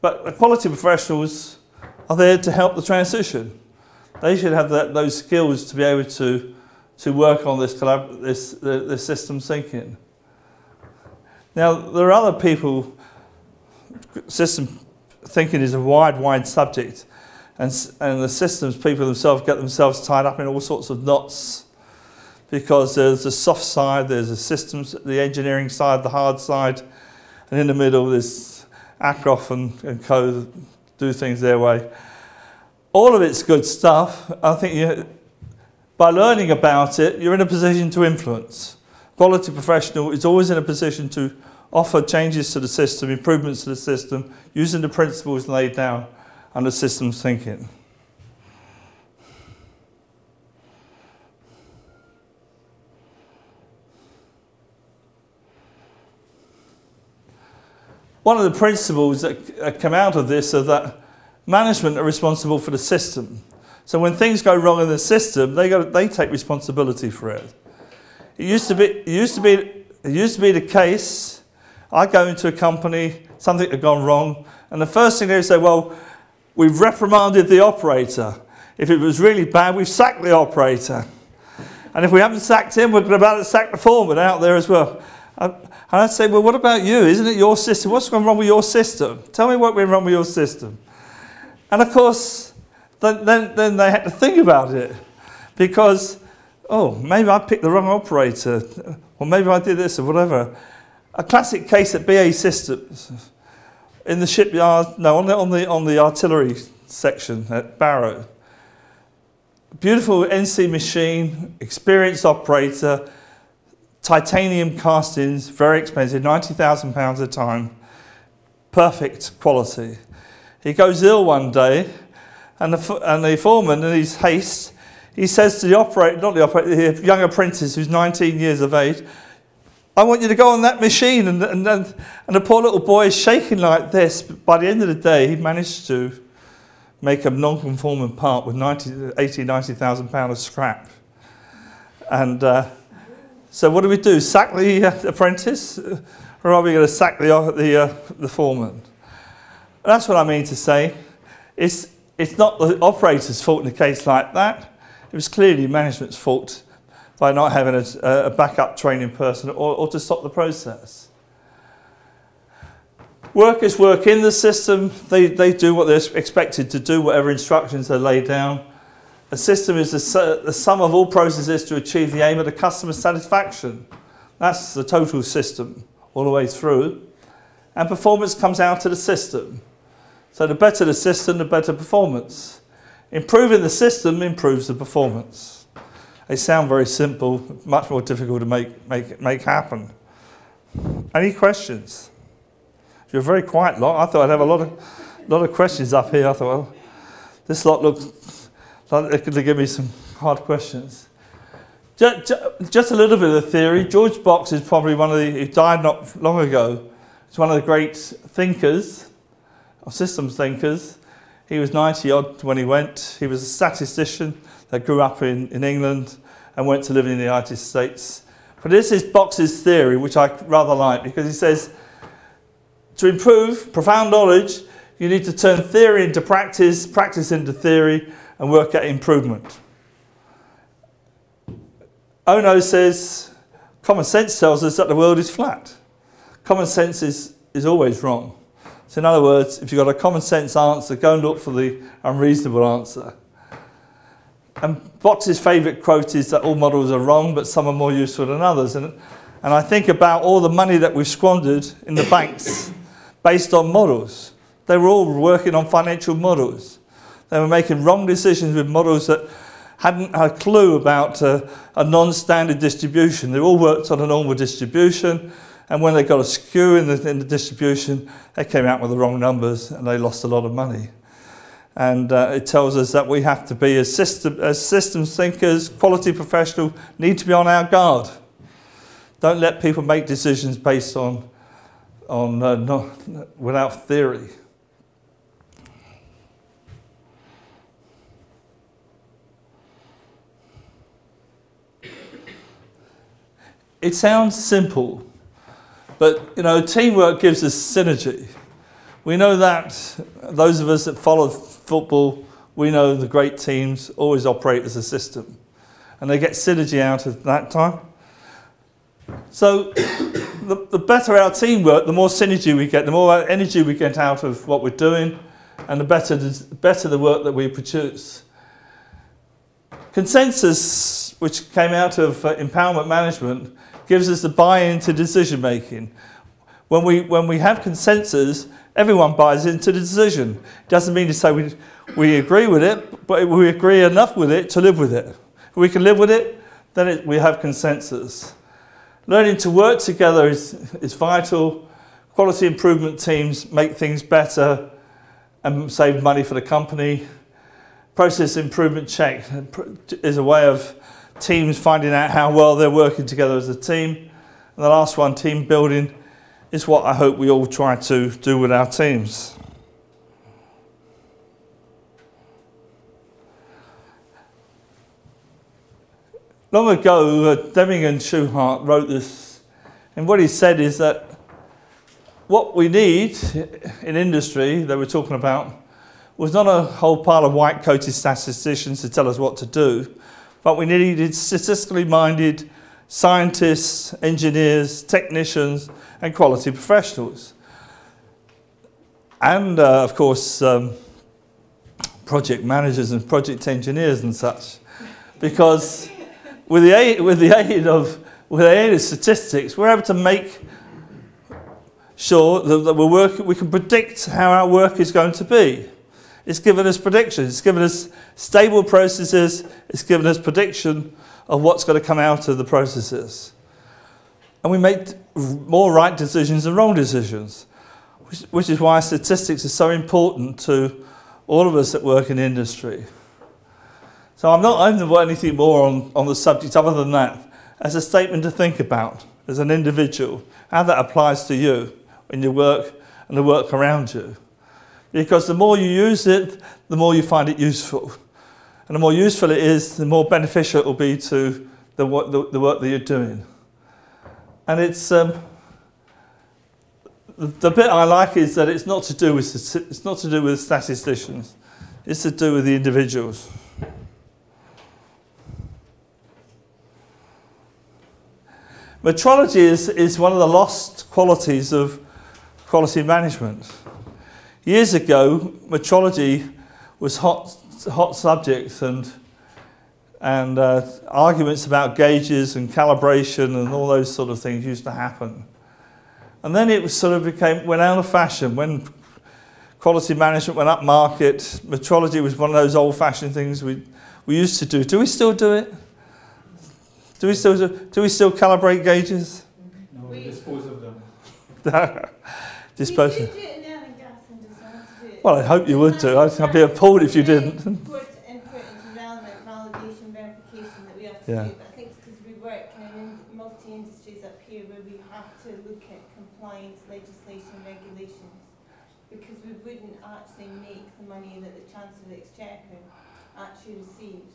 but the quality professionals are there to help the transition. They should have that, those skills to be able to, to work on this, collab, this, this system thinking. Now, there are other people, system thinking is a wide, wide subject, and, and the systems people themselves get themselves tied up in all sorts of knots because there's the soft side, there's a systems, the engineering side, the hard side, and in the middle there's Ackoff and, and co do things their way. All of it's good stuff. I think you, by learning about it, you're in a position to influence quality professional is always in a position to offer changes to the system, improvements to the system, using the principles laid down under systems thinking. One of the principles that come out of this are that management are responsible for the system. So when things go wrong in the system, they, go, they take responsibility for it. It used to be, it used to be, it used to be the case. I go into a company, something had gone wrong, and the first thing they say, well, we've reprimanded the operator. If it was really bad, we've sacked the operator. And if we haven't sacked him, we're about to sack the foreman out there as well. Uh, and I'd say, well, what about you? Isn't it your system? What's gone wrong with your system? Tell me what went wrong with your system. And of course, then, then, then they had to think about it because oh, maybe I picked the wrong operator, or maybe I did this or whatever. A classic case at BAE Systems. In the shipyard, no, on the, on the, on the artillery section at Barrow. Beautiful NC machine, experienced operator, titanium castings, very expensive, £90,000 a time, perfect quality. He goes ill one day, and the, and the foreman, in his haste, he says to the operator, not the operator, the young apprentice who's 19 years of age, I want you to go on that machine. And, and, and the poor little boy is shaking like this. But by the end of the day, he managed to make a non-conforming part with 90, 80, 90,000 pounds of scrap. And uh, so what do we do? Sack the uh, apprentice? Or are we going to sack the, uh, the, uh, the foreman? That's what I mean to say. It's, it's not the operator's fault in a case like that. It was clearly management's fault by not having a, a backup training person or, or to stop the process. Workers work in the system, they, they do what they're expected to do, whatever instructions are laid down. A system is the, the sum of all processes to achieve the aim of the customer satisfaction. That's the total system all the way through. And performance comes out of the system. So the better the system, the better performance. Improving the system improves the performance. They sound very simple, much more difficult to make, make, make happen. Any questions? You're very quiet lot. I thought I'd have a lot of, lot of questions up here. I thought, well, this lot looks like they're going to give me some hard questions. Just, just a little bit of theory. George Box is probably one of the, he died not long ago. He's one of the great thinkers, or systems thinkers. He was 90 odd when he went. He was a statistician that grew up in, in England and went to live in the United States. But this is Box's theory, which I rather like, because he says to improve profound knowledge, you need to turn theory into practice, practice into theory, and work at improvement. Ono says common sense tells us that the world is flat. Common sense is, is always wrong. So, in other words, if you've got a common sense answer, go and look for the unreasonable answer. And Box's favourite quote is that all models are wrong, but some are more useful than others. And, and I think about all the money that we've squandered in the banks based on models. They were all working on financial models. They were making wrong decisions with models that hadn't a clue about uh, a non-standard distribution. They all worked on a normal distribution, and when they got a skew in the, in the distribution, they came out with the wrong numbers and they lost a lot of money. And uh, it tells us that we have to be, as, system, as systems thinkers, quality professionals, need to be on our guard. Don't let people make decisions based on, on uh, not, without theory. It sounds simple, but you know, teamwork gives us synergy. We know that those of us that follow football, we know the great teams always operate as a system. And they get synergy out of that time. So the, the better our teamwork, the more synergy we get, the more energy we get out of what we're doing, and the better the, better the work that we produce. Consensus, which came out of uh, empowerment management, gives us the buy-in to decision making. When we, when we have consensus, everyone buys into the decision. It doesn't mean to say we, we agree with it, but we agree enough with it to live with it. If we can live with it, then it, we have consensus. Learning to work together is, is vital. Quality improvement teams make things better and save money for the company. Process improvement check is a way of teams finding out how well they're working together as a team. And the last one, team building, is what I hope we all try to do with our teams. Long ago, uh, Deming and Shewhart wrote this, and what he said is that what we need in industry that we're talking about was not a whole pile of white coated statisticians to tell us what to do, but we needed statistically minded scientists, engineers, technicians, and quality professionals. And, uh, of course, um, project managers and project engineers and such. Because with the aid, with the aid, of, with the aid of statistics, we're able to make sure that, that we're work, we can predict how our work is going to be. It's given us predictions. It's given us stable processes. It's given us prediction of what's going to come out of the processes. And we make more right decisions than wrong decisions, which, which is why statistics are so important to all of us that work in industry. So I'm not going to put anything more on, on the subject other than that as a statement to think about as an individual, how that applies to you in your work and the work around you. Because the more you use it, the more you find it useful. And the more useful it is, the more beneficial it will be to the, the, the work that you're doing. And it's um, the, the bit I like is that it's not to do with it's not to do with statisticians. It's to do with the individuals. Metrology is, is one of the lost qualities of quality management. Years ago, metrology was hot, hot subject and, and uh, arguments about gauges and calibration and all those sort of things used to happen. And then it was sort of became, went out of fashion. When quality management went up market, metrology was one of those old fashioned things we, we used to do. Do we still do it? Do we still, do we still calibrate gauges? No, we dispose of them. dispose We of do do it in oil and gas to do it. Well, I hope you would do. I'd, I'd be appalled if you didn't. Input, input into relevant validation verification that we have to Yeah. I think it's because we work in multi-industries up here where we have to look at compliance, legislation, regulations, because we wouldn't actually make the money that the Chancellor of the Exchequer actually receives.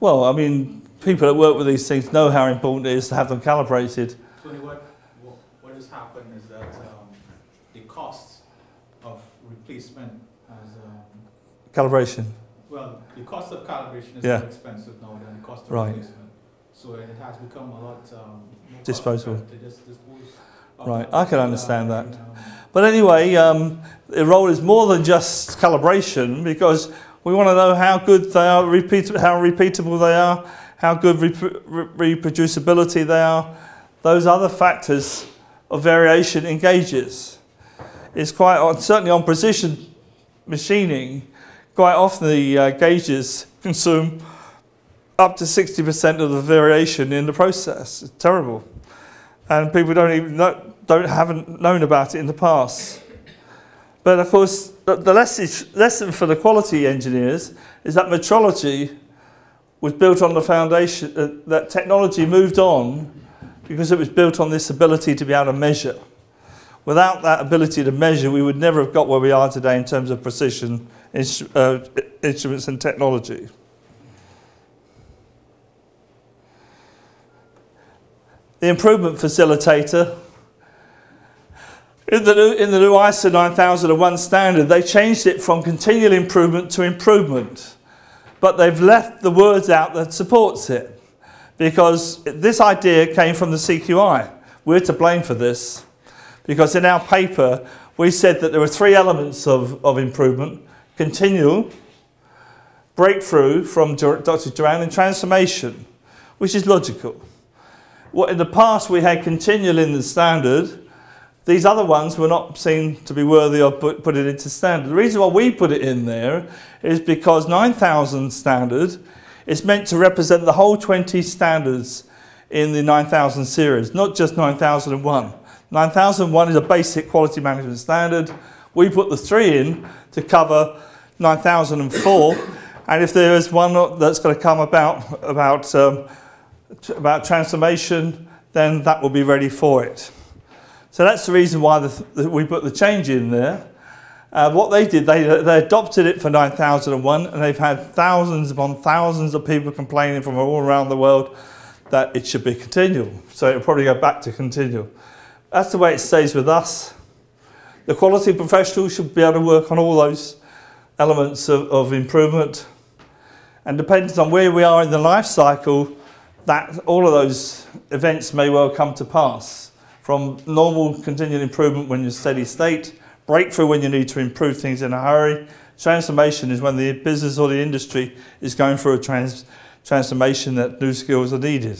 Well, I mean, people that work with these things know how important it is to have them calibrated. So what, what, what has happened is that um, the cost of replacement has, um, Calibration. well, the cost of calibration is Yeah. more expensive Right. So it has become a lot um, more Disposable. just Right. I can understand that. um, But anyway, um, the role is more than just calibration because we want to know how good they are, repeat, how repeatable they are, how good repro- re- reproducibility they are. Those other factors of variation in gauges. It's quite certainly on precision machining. Quite often the uh, gauges consume up to 60% of the variation in the process. It's terrible, and people don't even know, don't haven't known about it in the past. But of course, the, the lesson, lesson for the quality engineers is that metrology was built on the foundation uh, that technology moved on because it was built on this ability to be able to measure. Without that ability to measure, we would never have got where we are today in terms of precision instru- uh, instruments and technology. The improvement facilitator in the, new, in the new ISO 9001 standard, they changed it from continual improvement to improvement. But they've left the words out that supports it. Because this idea came from the CQI. We're to blame for this. Because in our paper, we said that there were three elements of, of improvement. Continual, breakthrough from Dr. Juran, and transformation, which is logical. What in the past we had continual in the standard, these other ones were not seen to be worthy of put, put it into standard. The reason why we put it in there is because 9000 standard is meant to represent the whole 20 standards in the 9000 series, not just 9001. 9001 is a basic quality management standard. We put the three in to cover 9004, and if there is one that's going to come about about um, about transformation, then that will be ready for it. So that's the reason why the, we put the change in there. Uh, what they did, they, they adopted it for 9001 and they've had thousands upon thousands of people complaining from all around the world that it should be continual. So it'll probably go back to continual. That's the way it stays with us. The quality professional should be able to work on all those elements of, of improvement. And depends on where we are in the life cycle, that all of those events may well come to pass. From normal continual improvement when you're steady state, breakthrough when you need to improve things in a hurry, transformation is when the business or the industry is going through a trans- transformation that new skills are needed.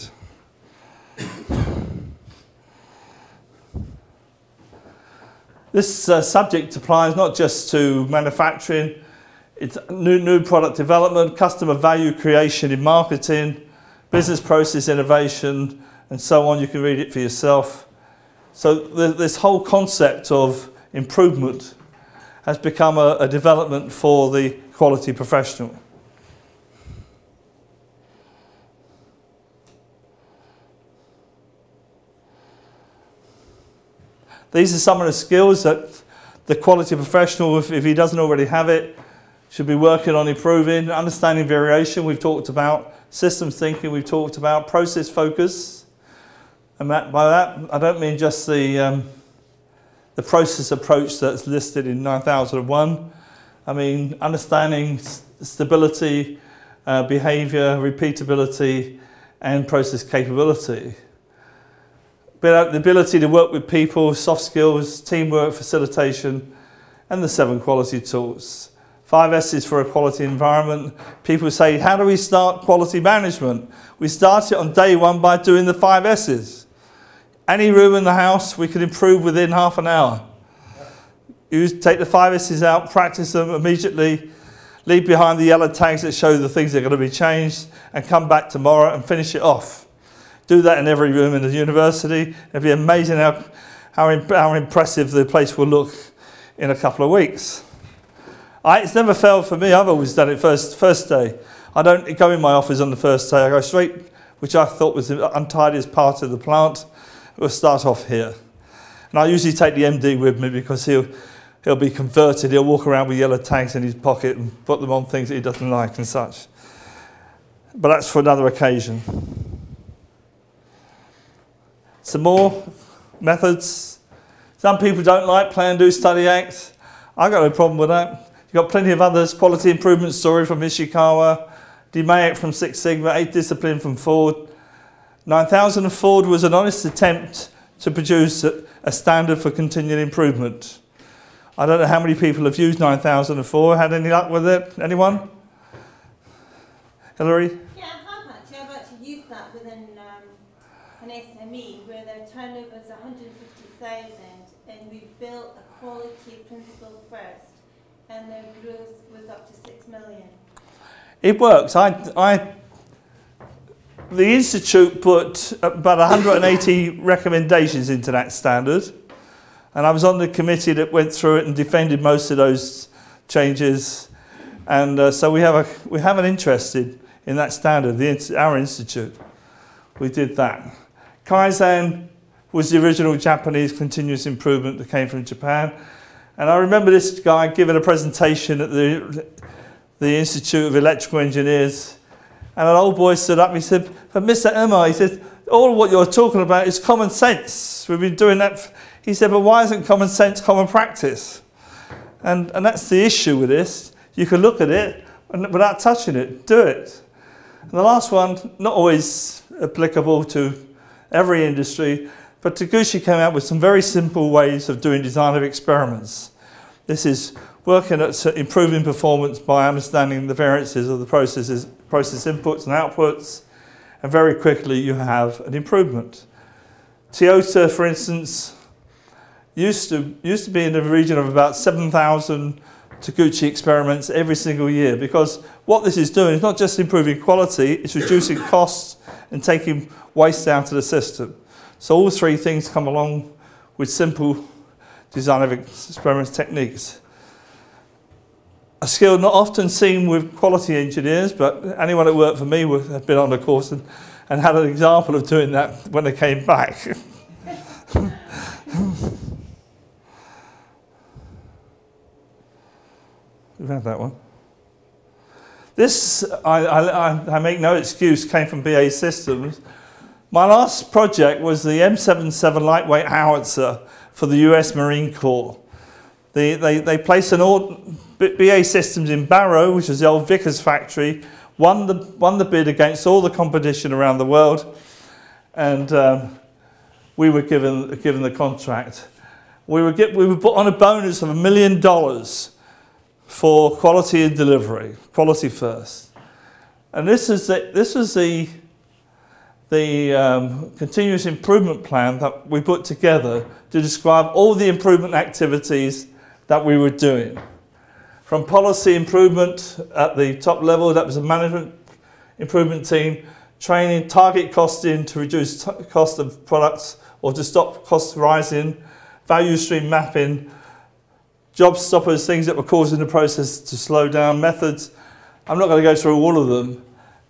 This uh, subject applies not just to manufacturing, it's new, new product development, customer value creation in marketing, business process innovation, and so on. You can read it for yourself. So th this whole concept of improvement has become a, a development for the quality professional. These are some of the skills that the quality professional, if, if he doesn't already have it, should be working on improving. Understanding variation, we've talked about. Systems thinking, we've talked about. Process focus. And that, by that, I don't mean just the, um, the process approach that's listed in 9001. I mean, understanding stability, uh, behavior, repeatability, and process capability the ability to work with people, soft skills, teamwork, facilitation, and the seven quality tools. Five S's for a quality environment. People say, how do we start quality management? We start it on day one by doing the five S's. Any room in the house, we can improve within half an hour. You take the five S's out, practice them immediately, leave behind the yellow tags that show the things that are going to be changed, and come back tomorrow and finish it off. Do that in every room in the university. It'd be amazing how, how, how impressive the place will look in a couple of weeks. I, it's never failed for me. I've always done it first, first day. I don't go in my office on the first day. I go straight, which I thought was the untidiest part of the plant. We'll start off here. And I usually take the MD with me because he'll, he'll be converted. He'll walk around with yellow tags in his pocket and put them on things that he doesn't like and such. But that's for another occasion. Some more methods. Some people don't like plan, do, study, act. I've got no problem with that. You've got plenty of others. Quality improvement story from Ishikawa, DMAIC from Six Sigma, Eight Discipline from Ford. 9000 of Ford was an honest attempt to produce a standard for continual improvement. I don't know how many people have used 9004. Had any luck with it? Anyone? Hillary? Yeah, I have actually. I've actually used that within um, an SME where their turnover is 150,000 and we built a quality principle first and their growth was up to 6 million. It works. I, I, the Institute put about 180 recommendations into that standard and I was on the committee that went through it and defended most of those changes and uh, so we have, a, we have an interest in, in that standard, the, our institute. We did that. Kaizen was the original Japanese continuous improvement that came from Japan. And I remember this guy giving a presentation at the, the Institute of Electrical Engineers. And an old boy stood up and he said, But Mr. Imai, he said, all what you're talking about is common sense. We've been doing that. He said, but why isn't common sense common practice? And, and that's the issue with this. You can look at it and without touching it, do it. And the last one, not always applicable to every industry, but Taguchi came out with some very simple ways of doing design of experiments. This is working at uh, improving performance by understanding the variances of the processes, process inputs and outputs, and very quickly you have an improvement. Toyota, for instance, used to, used to be in the region of about 7,000 Taguchi experiments every single year because what this is doing is not just improving quality, it's reducing costs and taking waste out of the system. So all three things come along with simple design of experiments techniques. A skill not often seen with quality engineers, but anyone that worked for me would have been on the course and, and had an example of doing that when they came back. We've had that one. This, I, I, I make no excuse, came from BAE Systems. My last project was the M77 lightweight howitzer for the US Marine Corps. They, they, they placed an old BAE Systems in Barrow, which is the old Vickers factory, won the, won the bid against all the competition around the world, and um, we were given, given the contract. We were, get, we were put on a bonus of a million dollars for quality and delivery, quality first. And this is the, this is the the um, continuous improvement plan that we put together to describe all the improvement activities that we were doing. From policy improvement at the top level, that was a management improvement team, training, target costing to reduce cost of products or to stop costs rising, value stream mapping, job stoppers, things that were causing the process to slow down, methods. I'm not going to go through all of them,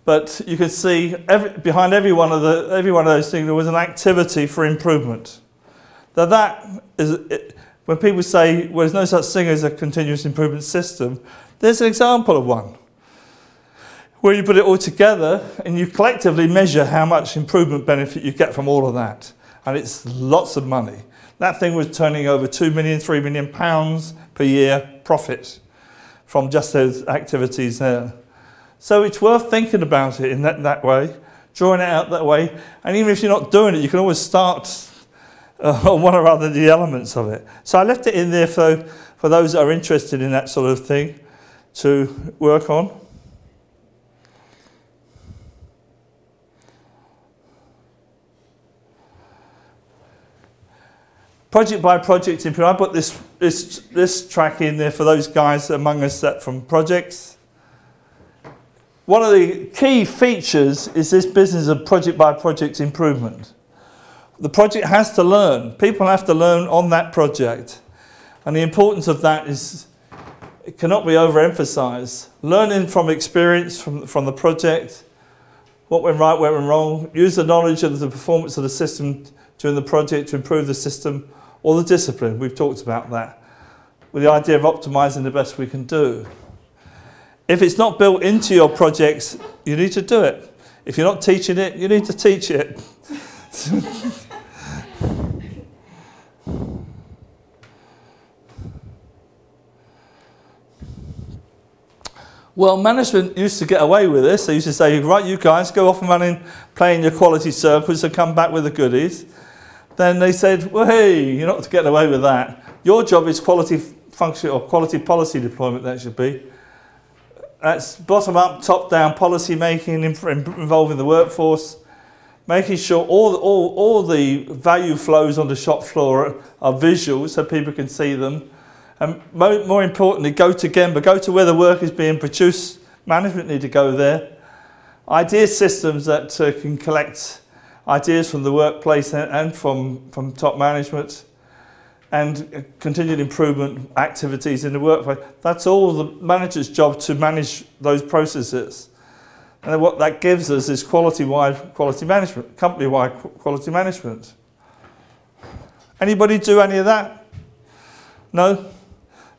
but you can see every, behind every one, of the, every one of those things there was an activity for improvement. Now that is, it, when people say well, there's no such thing as a continuous improvement system, there's an example of one. Where you put it all together and you collectively measure how much improvement benefit you get from all of that. And it's lots of money. That thing was turning over two million, three million pounds per year profit from just those activities there. So it's worth thinking about it in that, that way, drawing it out that way. And even if you're not doing it, you can always start uh, one or other of the elements of it. So I left it in there for, for those that are interested in that sort of thing to work on. project by project improvement. I put this, this, this track in there for those guys among us that from projects. One of the key features is this business of project by project improvement. The project has to learn. People have to learn on that project. And the importance of that is, it cannot be overemphasized. Learning from experience from, from the project, what went right, what went wrong, use the knowledge of the performance of the system during the project to improve the system or the discipline. We've talked about that. With the idea of optimizing the best we can do. If it's not built into your projects, you need to do it. If you're not teaching it, you need to teach it. well, management used to get away with this. They used to say, right, you guys, go off and run play in your quality circles and come back with the goodies then they said, well, hey, you're not getting away with that. Your job is quality function or quality policy deployment, that should be. That's bottom up, top down policy making involving the workforce, making sure all, all, all the value flows on the shop floor are visual so people can see them. And more, more importantly, go to Gemba, go to where the work is being produced. Management need to go there. Idea systems that uh, can collect ideas from the workplace and from, from top management and continued improvement activities in the workplace. That's all the manager's job to manage those processes. And what that gives us is quality-wide quality management, company-wide quality management. Anybody do any of that? No?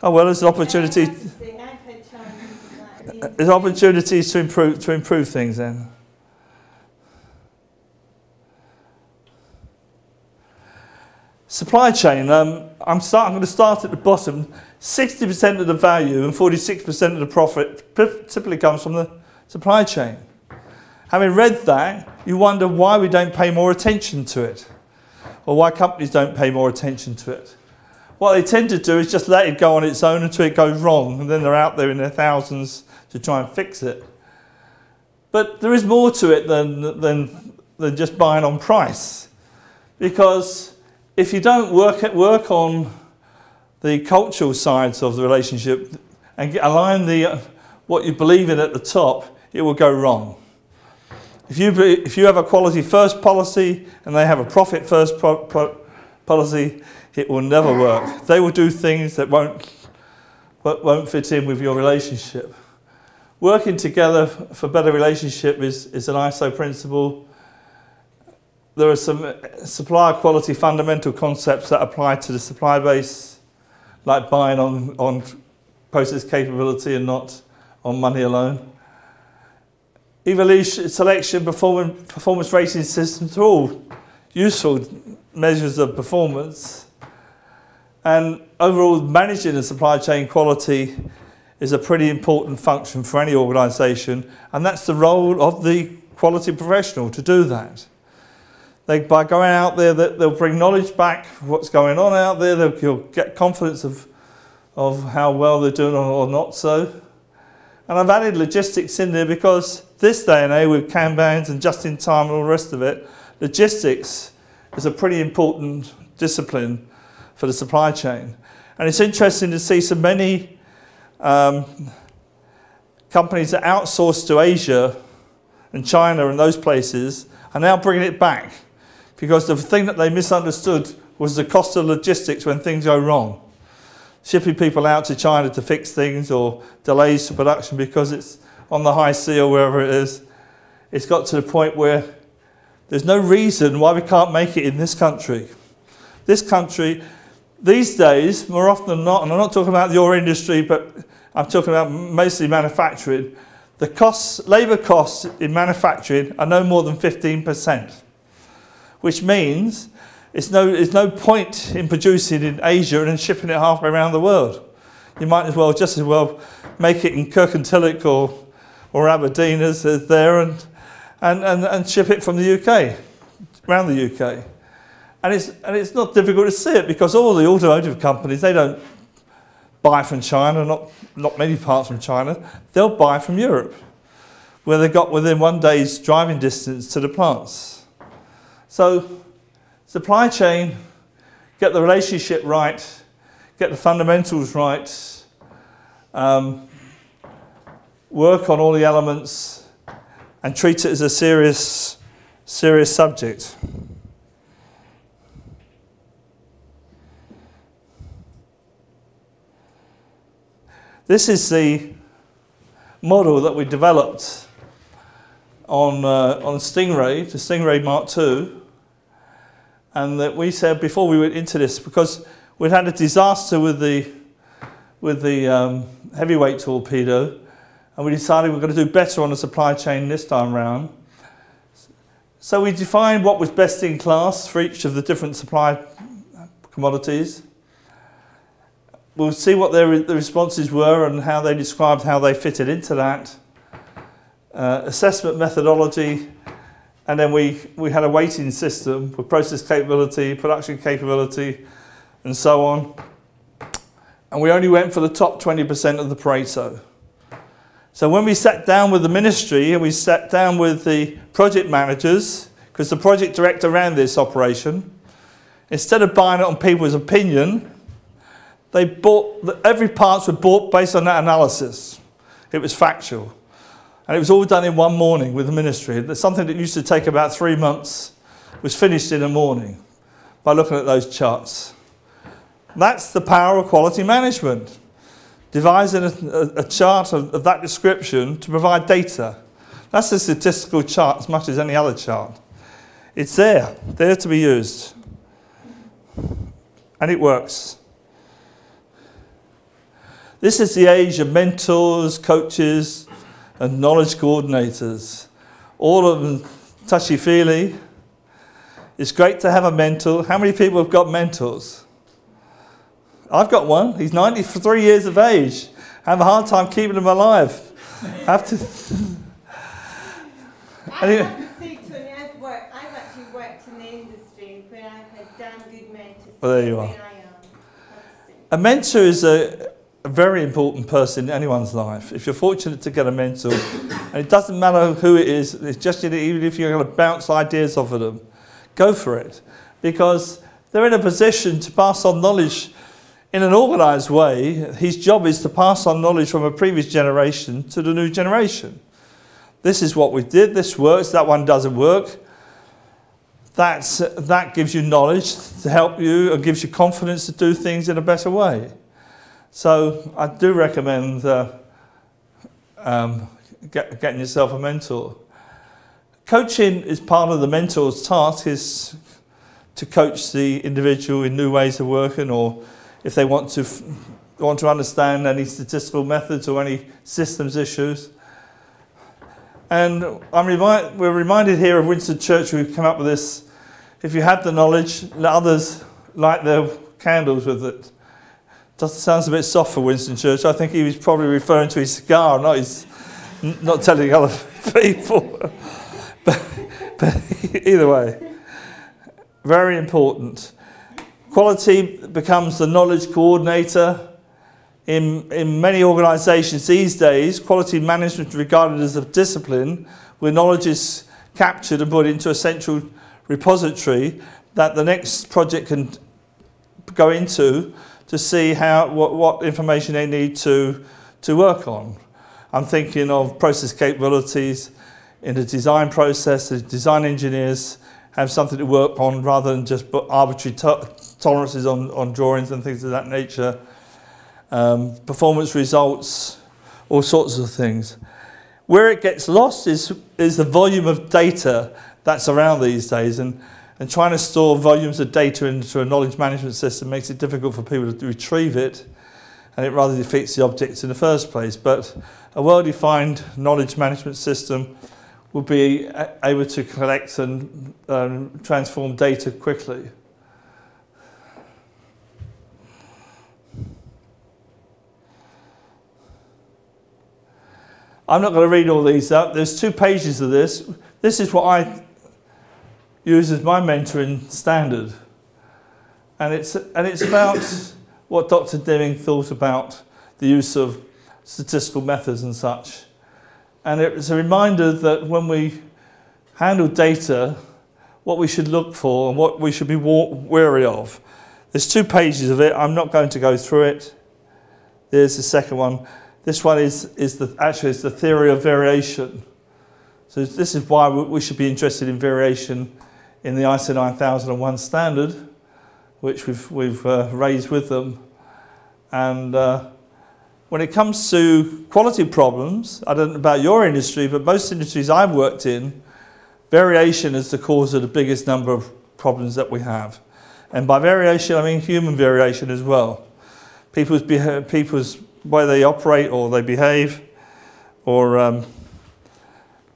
Oh well, there's an opportunity. There's opportunities to improve to improve things then. Supply chain, um, I'm, start, I'm going to start at the bottom. 60% of the value and 46% of the profit typically comes from the supply chain. Having read that, you wonder why we don't pay more attention to it, or why companies don't pay more attention to it. What they tend to do is just let it go on its own until it goes wrong, and then they're out there in their thousands to try and fix it. But there is more to it than, than, than just buying on price, because if you don't work, at, work on the cultural sides of the relationship and align the, uh, what you believe in at the top, it will go wrong. If you, if you have a quality first policy and they have a profit first pro, pro, policy, it will never work. They will do things that won't, won't fit in with your relationship. Working together for better relationship is, is an ISO principle there are some uh, supplier quality fundamental concepts that apply to the supply base, like buying on, on process capability and not on money alone. Evolution, selection, performance, performance rating systems are all useful measures of performance. And overall, managing the supply chain quality is a pretty important function for any organisation, and that's the role of the quality professional to do that. They, by going out there, they'll bring knowledge back what's going on out there. They'll, you'll get confidence of, of how well they're doing or not so. And I've added logistics in there because this day and age with Kanbans and just in time and all the rest of it, logistics is a pretty important discipline for the supply chain. And it's interesting to see so many um, companies that outsource to Asia and China and those places are now bringing it back because the thing that they misunderstood was the cost of logistics when things go wrong. Shipping people out to China to fix things or delays to production because it's on the high sea or wherever it is. It's got to the point where there's no reason why we can't make it in this country. This country, these days, more often than not, and I'm not talking about your industry, but I'm talking about mostly manufacturing, the costs, labour costs in manufacturing are no more than 15%, which means it's no, there's no point in producing in Asia and then shipping it halfway around the world. You might as well, just as well, make it in Kirkintilloch or, or Aberdeen as, as there and, and, and, and ship it from the UK, around the UK. And it's, and it's not difficult to see it because all the automotive companies, they don't buy from China, not, not many parts from China. They'll buy from Europe, where they got within one day's driving distance to the plants. So, supply chain, get the relationship right, get the fundamentals right, um, work on all the elements, and treat it as a serious, serious subject. This is the model that we developed on, uh, on Stingray, the Stingray Mark II, and that we said before we went into this, because we'd had a disaster with the, with the um, heavyweight torpedo, and we decided we're going to do better on the supply chain this time round. So we defined what was best in class for each of the different supply commodities we'll see what their, the responses were and how they described how they fitted into that. Uh, assessment methodology, and then we, we had a weighting system for process capability, production capability, and so on. And we only went for the top 20% of the Pareto. So when we sat down with the ministry and we sat down with the project managers, because the project director ran this operation, instead of buying it on people's opinion, they bought, every parts were bought based on that analysis. It was factual. And it was all done in one morning with the ministry. Something that used to take about three months was finished in a morning by looking at those charts. That's the power of quality management. Devising a, a, chart of, of that description to provide data. That's a statistical chart as much as any other chart. It's there, there to be used. And it works. This is the age of mentors, coaches, and knowledge coordinators. All of them touchy feely. It's great to have a mentor. How many people have got mentors? I've got one. He's 93 years of age. I have a hard time keeping him alive. I have to. I have to say, Tony, I've, worked, I've actually worked in the industry where I've had damn good mentors. Well, there you are. A mentor is a, a very important person in anyone's life. If you're fortunate to get a mentor, and it doesn't matter who it is, it's just even if you're going to bounce ideas off of them, go for it. Because they're in a position to pass on knowledge in an organised way. His job is to pass on knowledge from a previous generation to the new generation. This is what we did, this works, that one doesn't work. That's, that gives you knowledge to help you and gives you confidence to do things in a better way. So I do recommend uh, um, get, getting yourself a mentor. Coaching is part of the mentor's task is to coach the individual in new ways of working or if they want to want to understand any statistical methods or any systems issues. And I'm remind, we're reminded here of Winston Churchill who came up with this, if you have the knowledge, let others light their candles with it. That sounds a bit soft for Winston Churchill. I think he was probably referring to his cigar, not his, not telling other people. but, but either way, very important. Quality becomes the knowledge coordinator. in, in many organisations these days, quality management is regarded as a discipline where knowledge is captured and put into a central repository that the next project can go into to see how what, what information they need to, to work on. I'm thinking of process capabilities in the design process, the design engineers have something to work on rather than just put arbitrary to tolerances on, on drawings and things of that nature. Um, performance results, all sorts of things. Where it gets lost is, is the volume of data that's around these days and, and trying to store volumes of data into a knowledge management system makes it difficult for people to retrieve it and it rather defeats the objects in the first place. But a well-defined knowledge management system would be able to collect and um, transform data quickly. I'm not going to read all these up. There's two pages of this. This is what I use as my mentoring standard. And it's, and it's about what Dr. Deming thought about the use of statistical methods and such. And it's a reminder that when we handle data, what we should look for and what we should be wary of. There's two pages of it. I'm not going to go through it. There's the second one. This one is, is the, actually is the theory of variation. So this is why we should be interested in variation in the ISO 9001 standard, which we've, we've uh, raised with them. And uh, when it comes to quality problems, I don't know about your industry, but most industries I've worked in, variation is the cause of the biggest number of problems that we have. And by variation, I mean human variation as well. People's, people's way they operate or they behave, or, um,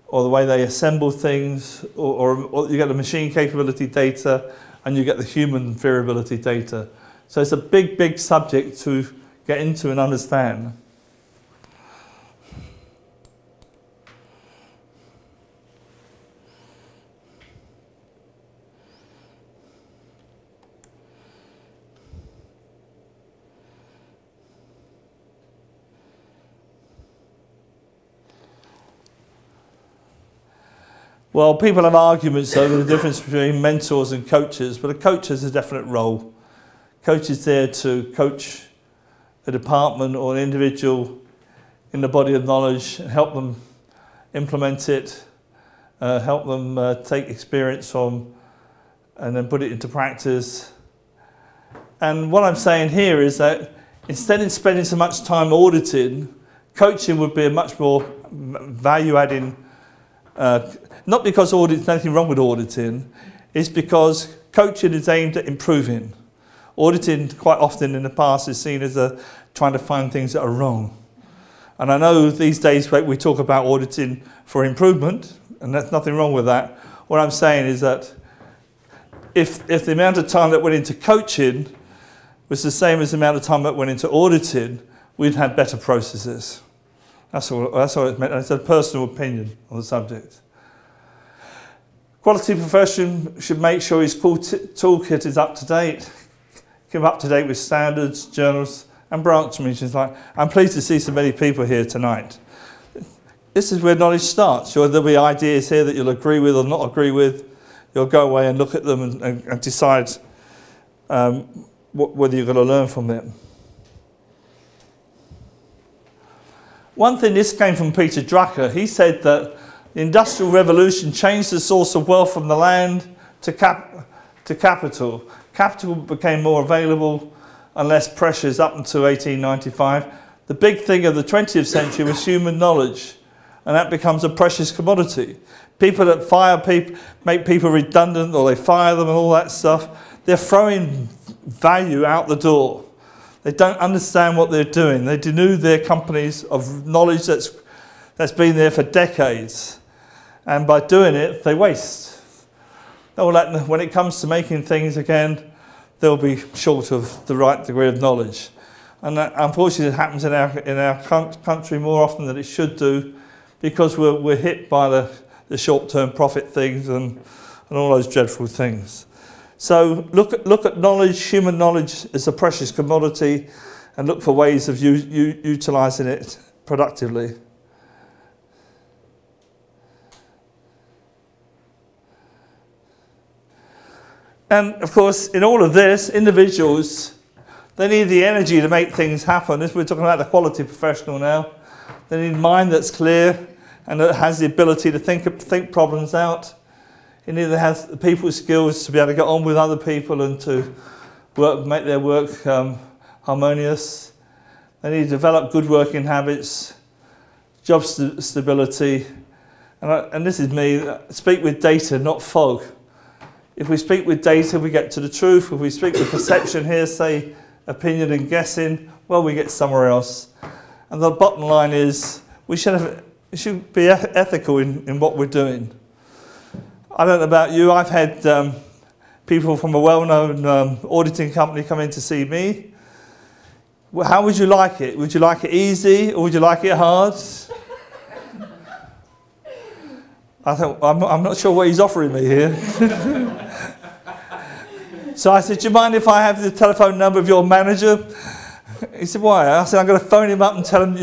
or the way they assemble things, or, or, or you get the machine capability data and you get the human variability data. So it's a big, big subject to get into and understand. Well, people have arguments over the difference between mentors and coaches, but a coach has a definite role. Coach is there to coach a department or an individual in the body of knowledge and help them implement it, uh, help them uh, take experience from and then put it into practice. And what I'm saying here is that instead of spending so much time auditing, coaching would be a much more value adding, uh, not because audit, there's nothing wrong with auditing, it's because coaching is aimed at improving. Auditing quite often in the past is seen as a, trying to find things that are wrong. And I know these days we talk about auditing for improvement, and there's nothing wrong with that. What I'm saying is that if, if the amount of time that went into coaching was the same as the amount of time that went into auditing, we'd have better processes. That's all, that's all meant. It's a personal opinion on the subject. Quality profession should make sure his toolkit is up to date keep up to date with standards, journals, and branch meetings. Like, I'm pleased to see so many people here tonight. This is where knowledge starts. Sure, there'll be ideas here that you'll agree with or not agree with. You'll go away and look at them and, and, and decide um, what, whether you're going to learn from them. One thing, this came from Peter Drucker. He said that the Industrial Revolution changed the source of wealth from the land to, cap to capital Capital became more available and less pressures up until 1895. The big thing of the 20th century was human knowledge, and that becomes a precious commodity. People that fire people, make people redundant, or they fire them and all that stuff, they're throwing value out the door. They don't understand what they're doing. They denude their companies of knowledge that's, that's been there for decades. And by doing it, they waste when it comes to making things again, they'll be short of the right degree of knowledge. And that, unfortunately, it happens in our, in our country more often than it should do because we're, we're hit by the, the short-term profit things and, and all those dreadful things. So look at, look at knowledge, human knowledge is a precious commodity and look for ways of u- u- utilising it productively. And of course, in all of this, individuals, they need the energy to make things happen. If we're talking about the quality professional now, they need mind that's clear and that has the ability to think, think problems out. It either has the people skills to be able to get on with other people and to work, make their work um, harmonious. They need to develop good working habits, job st- stability, and, I, and this is me, speak with data, not fog. If we speak with data, we get to the truth. If we speak with perception, hearsay, opinion, and guessing, well, we get somewhere else. And the bottom line is we should, have, we should be ethical in, in what we're doing. I don't know about you, I've had um, people from a well known um, auditing company come in to see me. Well, how would you like it? Would you like it easy or would you like it hard? I thought, I'm, I'm not sure what he's offering me here. so I said, Do you mind if I have the telephone number of your manager? He said, Why? I said, I'm going to phone him up and tell him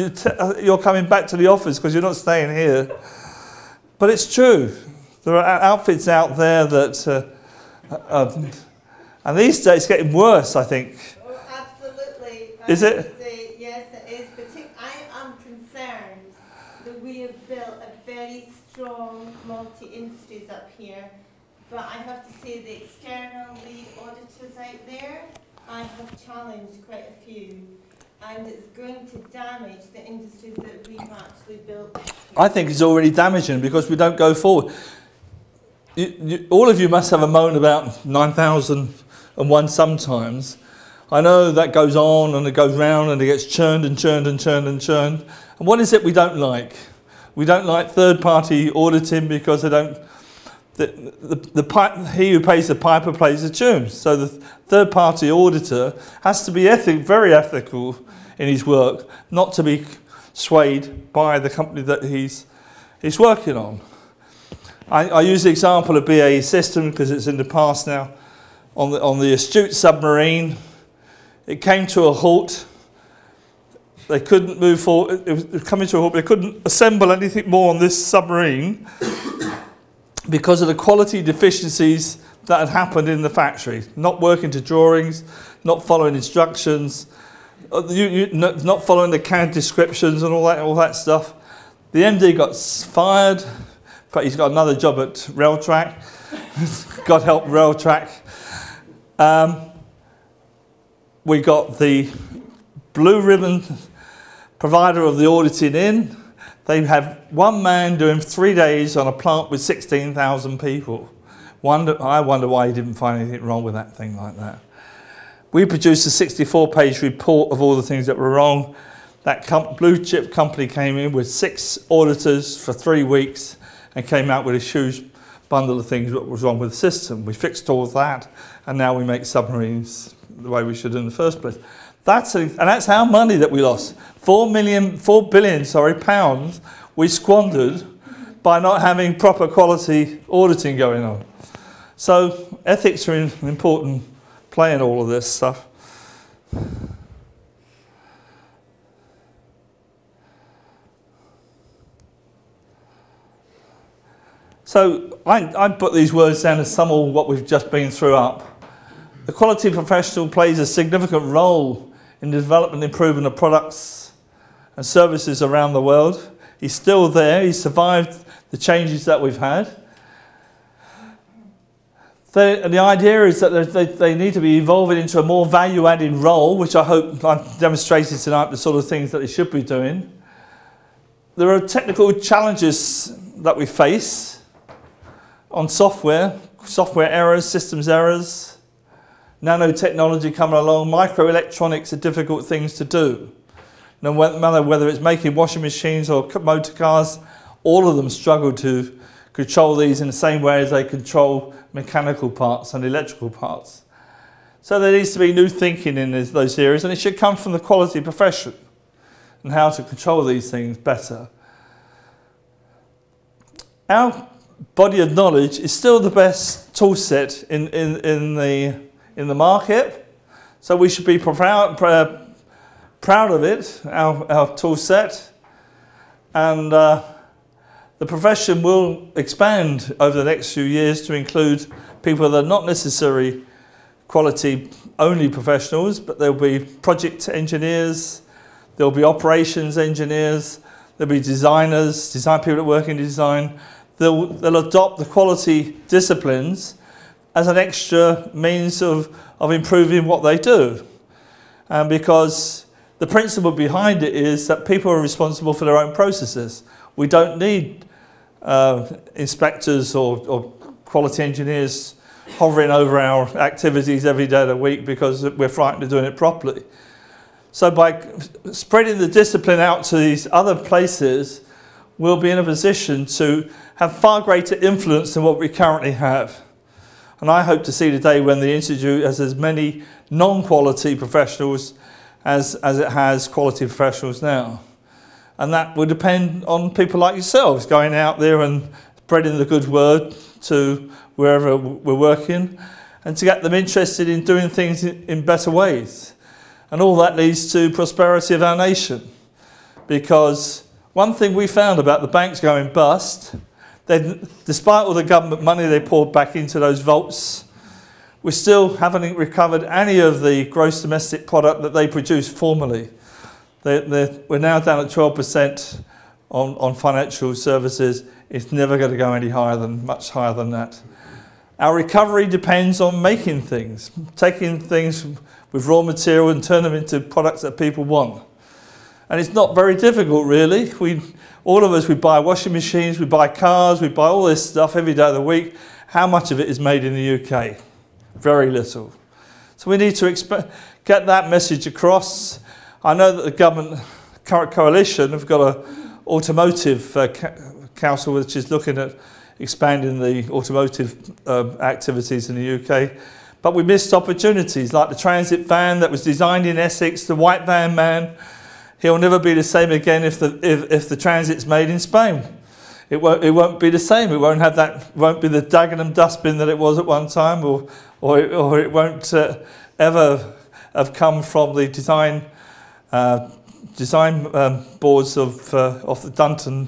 you're coming back to the office because you're not staying here. But it's true. There are outfits out there that, uh, uh, and these days it's getting worse, I think. Oh, absolutely. Is it? Say, yes, it is. Partic- I am concerned that we have built a very strong multi-industries up here, but I have to say the external lead auditors out there, I have challenged quite a few, and it's going to damage the industries that we've actually built. I think it's already damaging because we don't go forward. You, you, all of you must have a moan about 9001 sometimes. I know that goes on and it goes round and it gets churned and churned and churned and churned. And what is it we don't like? We don't like third party auditing because they don't. The, the, the, pipe, he who pays the piper plays the tune. So the third party auditor has to be ethic, very ethical in his work, not to be swayed by the company that he's, he's working on. I, I use the example of BAE System because it's in the past now. On the, on the astute submarine, it came to a halt. They couldn't move forward. It was coming to a halt. They couldn't assemble anything more on this submarine because of the quality deficiencies that had happened in the factory. Not working to drawings, not following instructions, uh, you, you, not following the CAD descriptions and all that, all that stuff. The MD got fired but he's got another job at Railtrack. God help Railtrack. Um, we got the blue ribbon provider of the auditing in. They have one man doing three days on a plant with 16,000 people. Wonder, I wonder why he didn't find anything wrong with that thing like that. We produced a 64 page report of all the things that were wrong. That blue chip company came in with six auditors for three weeks and came out with a huge bundle of things what was wrong with the system. We fixed all of that, and now we make submarines the way we should in the first place. That's a, and that's our money that we lost. Four million, four billion, sorry, pounds we squandered by not having proper quality auditing going on. So ethics are an important play in all of this stuff. So I, I put these words down to sum all what we've just been through up. The quality professional plays a significant role in the development and improvement of products and services around the world. He's still there, he's survived the changes that we've had. They, the idea is that they, they need to be evolving into a more value adding role, which I hope I've demonstrated tonight the sort of things that they should be doing. There are technical challenges that we face on software, software errors, systems errors, nanotechnology coming along, microelectronics are difficult things to do. No matter whether it's making washing machines or motor cars, all of them struggle to control these in the same way as they control mechanical parts and electrical parts. So there needs to be new thinking in those areas and it should come from the quality profession and how to control these things better. Our body of knowledge is still the best tool set in, in, in, the, in the market. So we should be proud, proud of it, our, our tool set, and uh, the profession will expand over the next few years to include people that are not necessarily quality only professionals, but there'll be project engineers, there'll be operations engineers, there'll be designers, design people that work in design. They'll, they'll adopt the quality disciplines as an extra means of, of improving what they do. And because the principle behind it is that people are responsible for their own processes. We don't need uh, inspectors or, or quality engineers hovering over our activities every day of the week because we're frightened of doing it properly. So by spreading the discipline out to these other places, we'll be in a position to have far greater influence than what we currently have. And I hope to see the day when the Institute has as many non-quality professionals as, as it has quality professionals now. And that will depend on people like yourselves going out there and spreading the good word to wherever we're working and to get them interested in doing things in better ways. And all that leads to prosperity of our nation. Because one thing we found about the banks going bust, they, despite all the government money they poured back into those vaults, we still haven't recovered any of the gross domestic product that they produced formerly. They, we're now down at 12% on, on financial services. It's never going to go any higher than, much higher than that. Our recovery depends on making things, taking things with raw material and turn them into products that people want. And it's not very difficult, really. We, all of us, we buy washing machines, we buy cars, we buy all this stuff every day of the week. How much of it is made in the UK? Very little. So we need to get that message across. I know that the government, current coalition, have got an automotive uh, council which is looking at expanding the automotive uh, activities in the UK. But we missed opportunities like the transit van that was designed in Essex, the white van man. He'll never be the same again if the, if, if the transit's made in Spain. It won't, it won't be the same. It won't have that, won't be the Dagenham dustbin that it was at one time, or, or, it, or it won't uh, ever have come from the design, uh, design um, boards of, uh, of the Dunton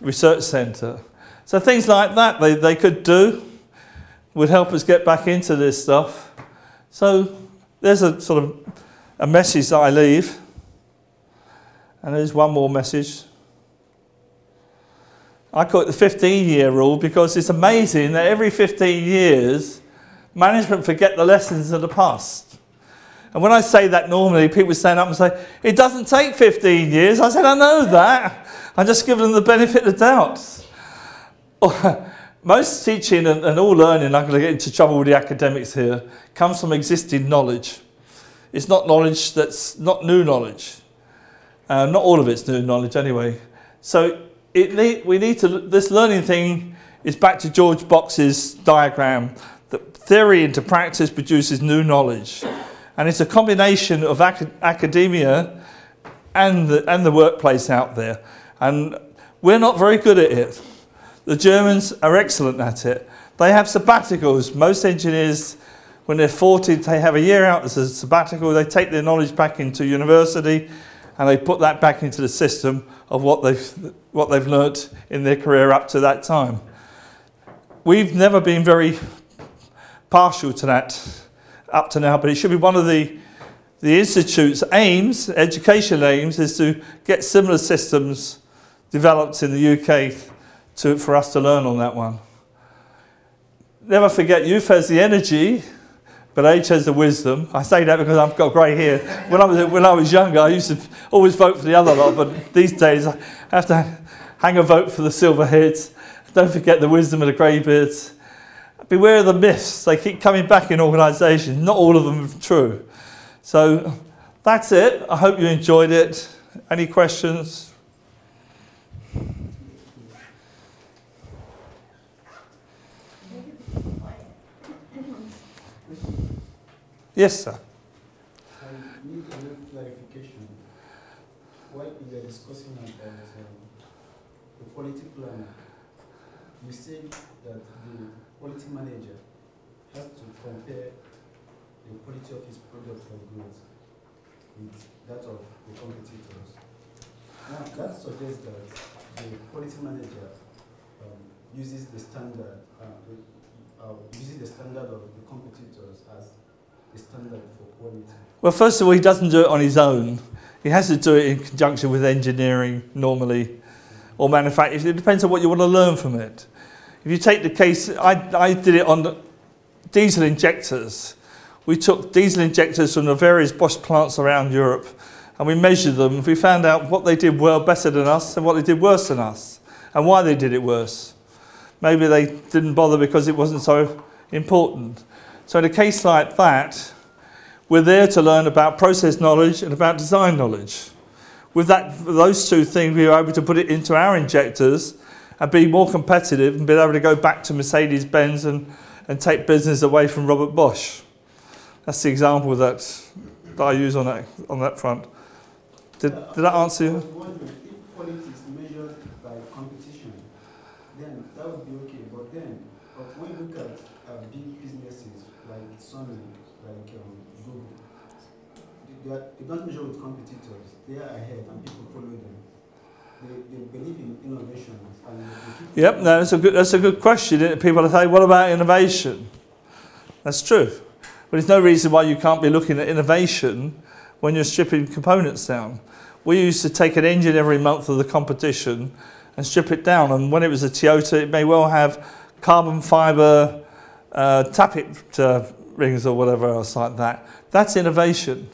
Research Centre. So things like that they, they could do would help us get back into this stuff. So there's a sort of a message that I leave. And there's one more message. I call it the 15 year rule because it's amazing that every 15 years, management forget the lessons of the past. And when I say that normally, people stand up and say, it doesn't take 15 years. I said, I know that. I'm just giving them the benefit of the doubt. Most teaching and, and all learning, I'm going to get into trouble with the academics here, comes from existing knowledge. It's not knowledge that's not new knowledge. Uh, not all of it's new knowledge anyway. So need, we need to, this learning thing is back to George Box's diagram that theory into practice produces new knowledge. And it's a combination of ac academia and the, and the workplace out there. And we're not very good at it. The Germans are excellent at it. They have sabbaticals. Most engineers, when they're 40, they have a year out as a sabbatical. They take their knowledge back into university and they put that back into the system of what they've, what they've learnt in their career up to that time. We've never been very partial to that up to now, but it should be one of the, the Institute's aims, education aims, is to get similar systems developed in the UK to, for us to learn on that one. Never forget, youth has the energy, but age has the wisdom. I say that because I've got grey hair. When I was, when I was younger, I used to always vote for the other lot, but these days I have to hang a vote for the silver heads. Don't forget the wisdom of the greybeards. Beware of the myths. They keep coming back in organisations. Not all of them are true. So that's it. I hope you enjoyed it. Any questions? Yes, sir. I need a little clarification. While we are discussing about um, the quality plan, you said that the quality manager has to compare the quality of his product or goods with that of the competitors. Now, that suggests that the quality manager um, uses the standard, uh, uh, uses the standard of the the standard for quality. Well, first of all, he doesn't do it on his own. He has to do it in conjunction with engineering normally, or manufacturing. It depends on what you want to learn from it. If you take the case, I, I did it on diesel injectors. We took diesel injectors from the various Bosch plants around Europe and we measured them. We found out what they did well better than us and what they did worse than us and why they did it worse. Maybe they didn't bother because it wasn't so important. So in a case like that, we're there to learn about process knowledge and about design knowledge. With that, those two things, we were able to put it into our injectors and be more competitive and be able to go back to Mercedes-Benz and, and take business away from Robert Bosch. That's the example that, that I use on that, on that front. Did, did that answer you? was wondering if quality is measured by competition, then that would be okay. But then, but when you look at uh, big businesses like Sony, like um, Google, they, are, they don't measure with competitors. They are ahead and people follow them. They, they believe in innovation Yep, no, that's a good, that's a good question. People say, what about innovation? That's true. But there's no reason why you can't be looking at innovation when you're stripping components down. We used to take an engine every month of the competition and strip it down. And when it was a Toyota, it may well have carbon fibre uh, tappet uh, rings or whatever else like that. That's innovation.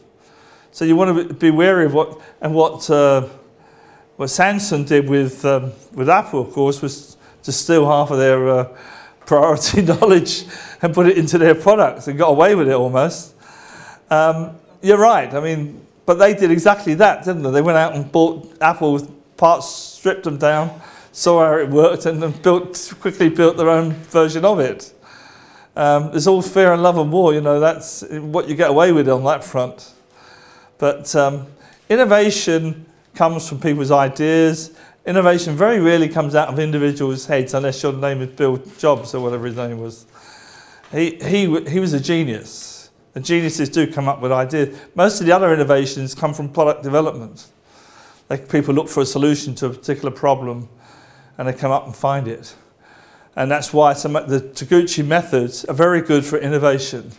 So you want to be wary of what and what uh, what Samsung did with um, with Apple, of course, was to steal half of their uh, priority knowledge and put it into their products and got away with it almost. Um, you're right. I mean, but they did exactly that, didn't they? They went out and bought Apple parts, stripped them down, saw how it worked, and then built quickly built their own version of it. Um, it's all fear and love and war. You know, that's what you get away with on that front. But um, innovation comes from people's ideas. Innovation very rarely comes out of individuals' heads unless your name is Bill Jobs or whatever his name was. He, he, he was a genius. And geniuses do come up with ideas. Most of the other innovations come from product development. Like people look for a solution to a particular problem and they come up and find it. And that's why some, the Taguchi methods are very good for innovation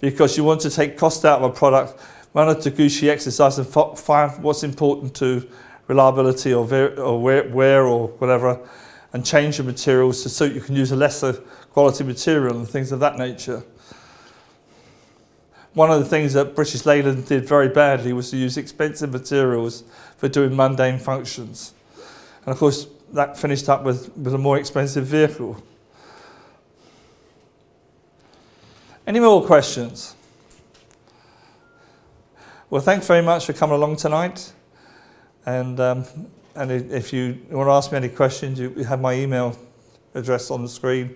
because you want to take cost out of a product, run a Taguchi exercise and fi- find what's important to reliability or, or wear, wear or whatever and change the materials to suit you can use a lesser quality material and things of that nature. One of the things that British Leyland did very badly was to use expensive materials for doing mundane functions. And of course, that finished up with, with a more expensive vehicle. Any more questions? Well, thanks very much for coming along tonight. And, um, and if you want to ask me any questions, you have my email address on the screen.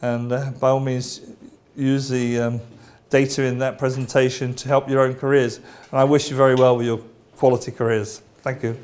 And uh, by all means, use the um, data in that presentation to help your own careers. And I wish you very well with your quality careers. Thank you.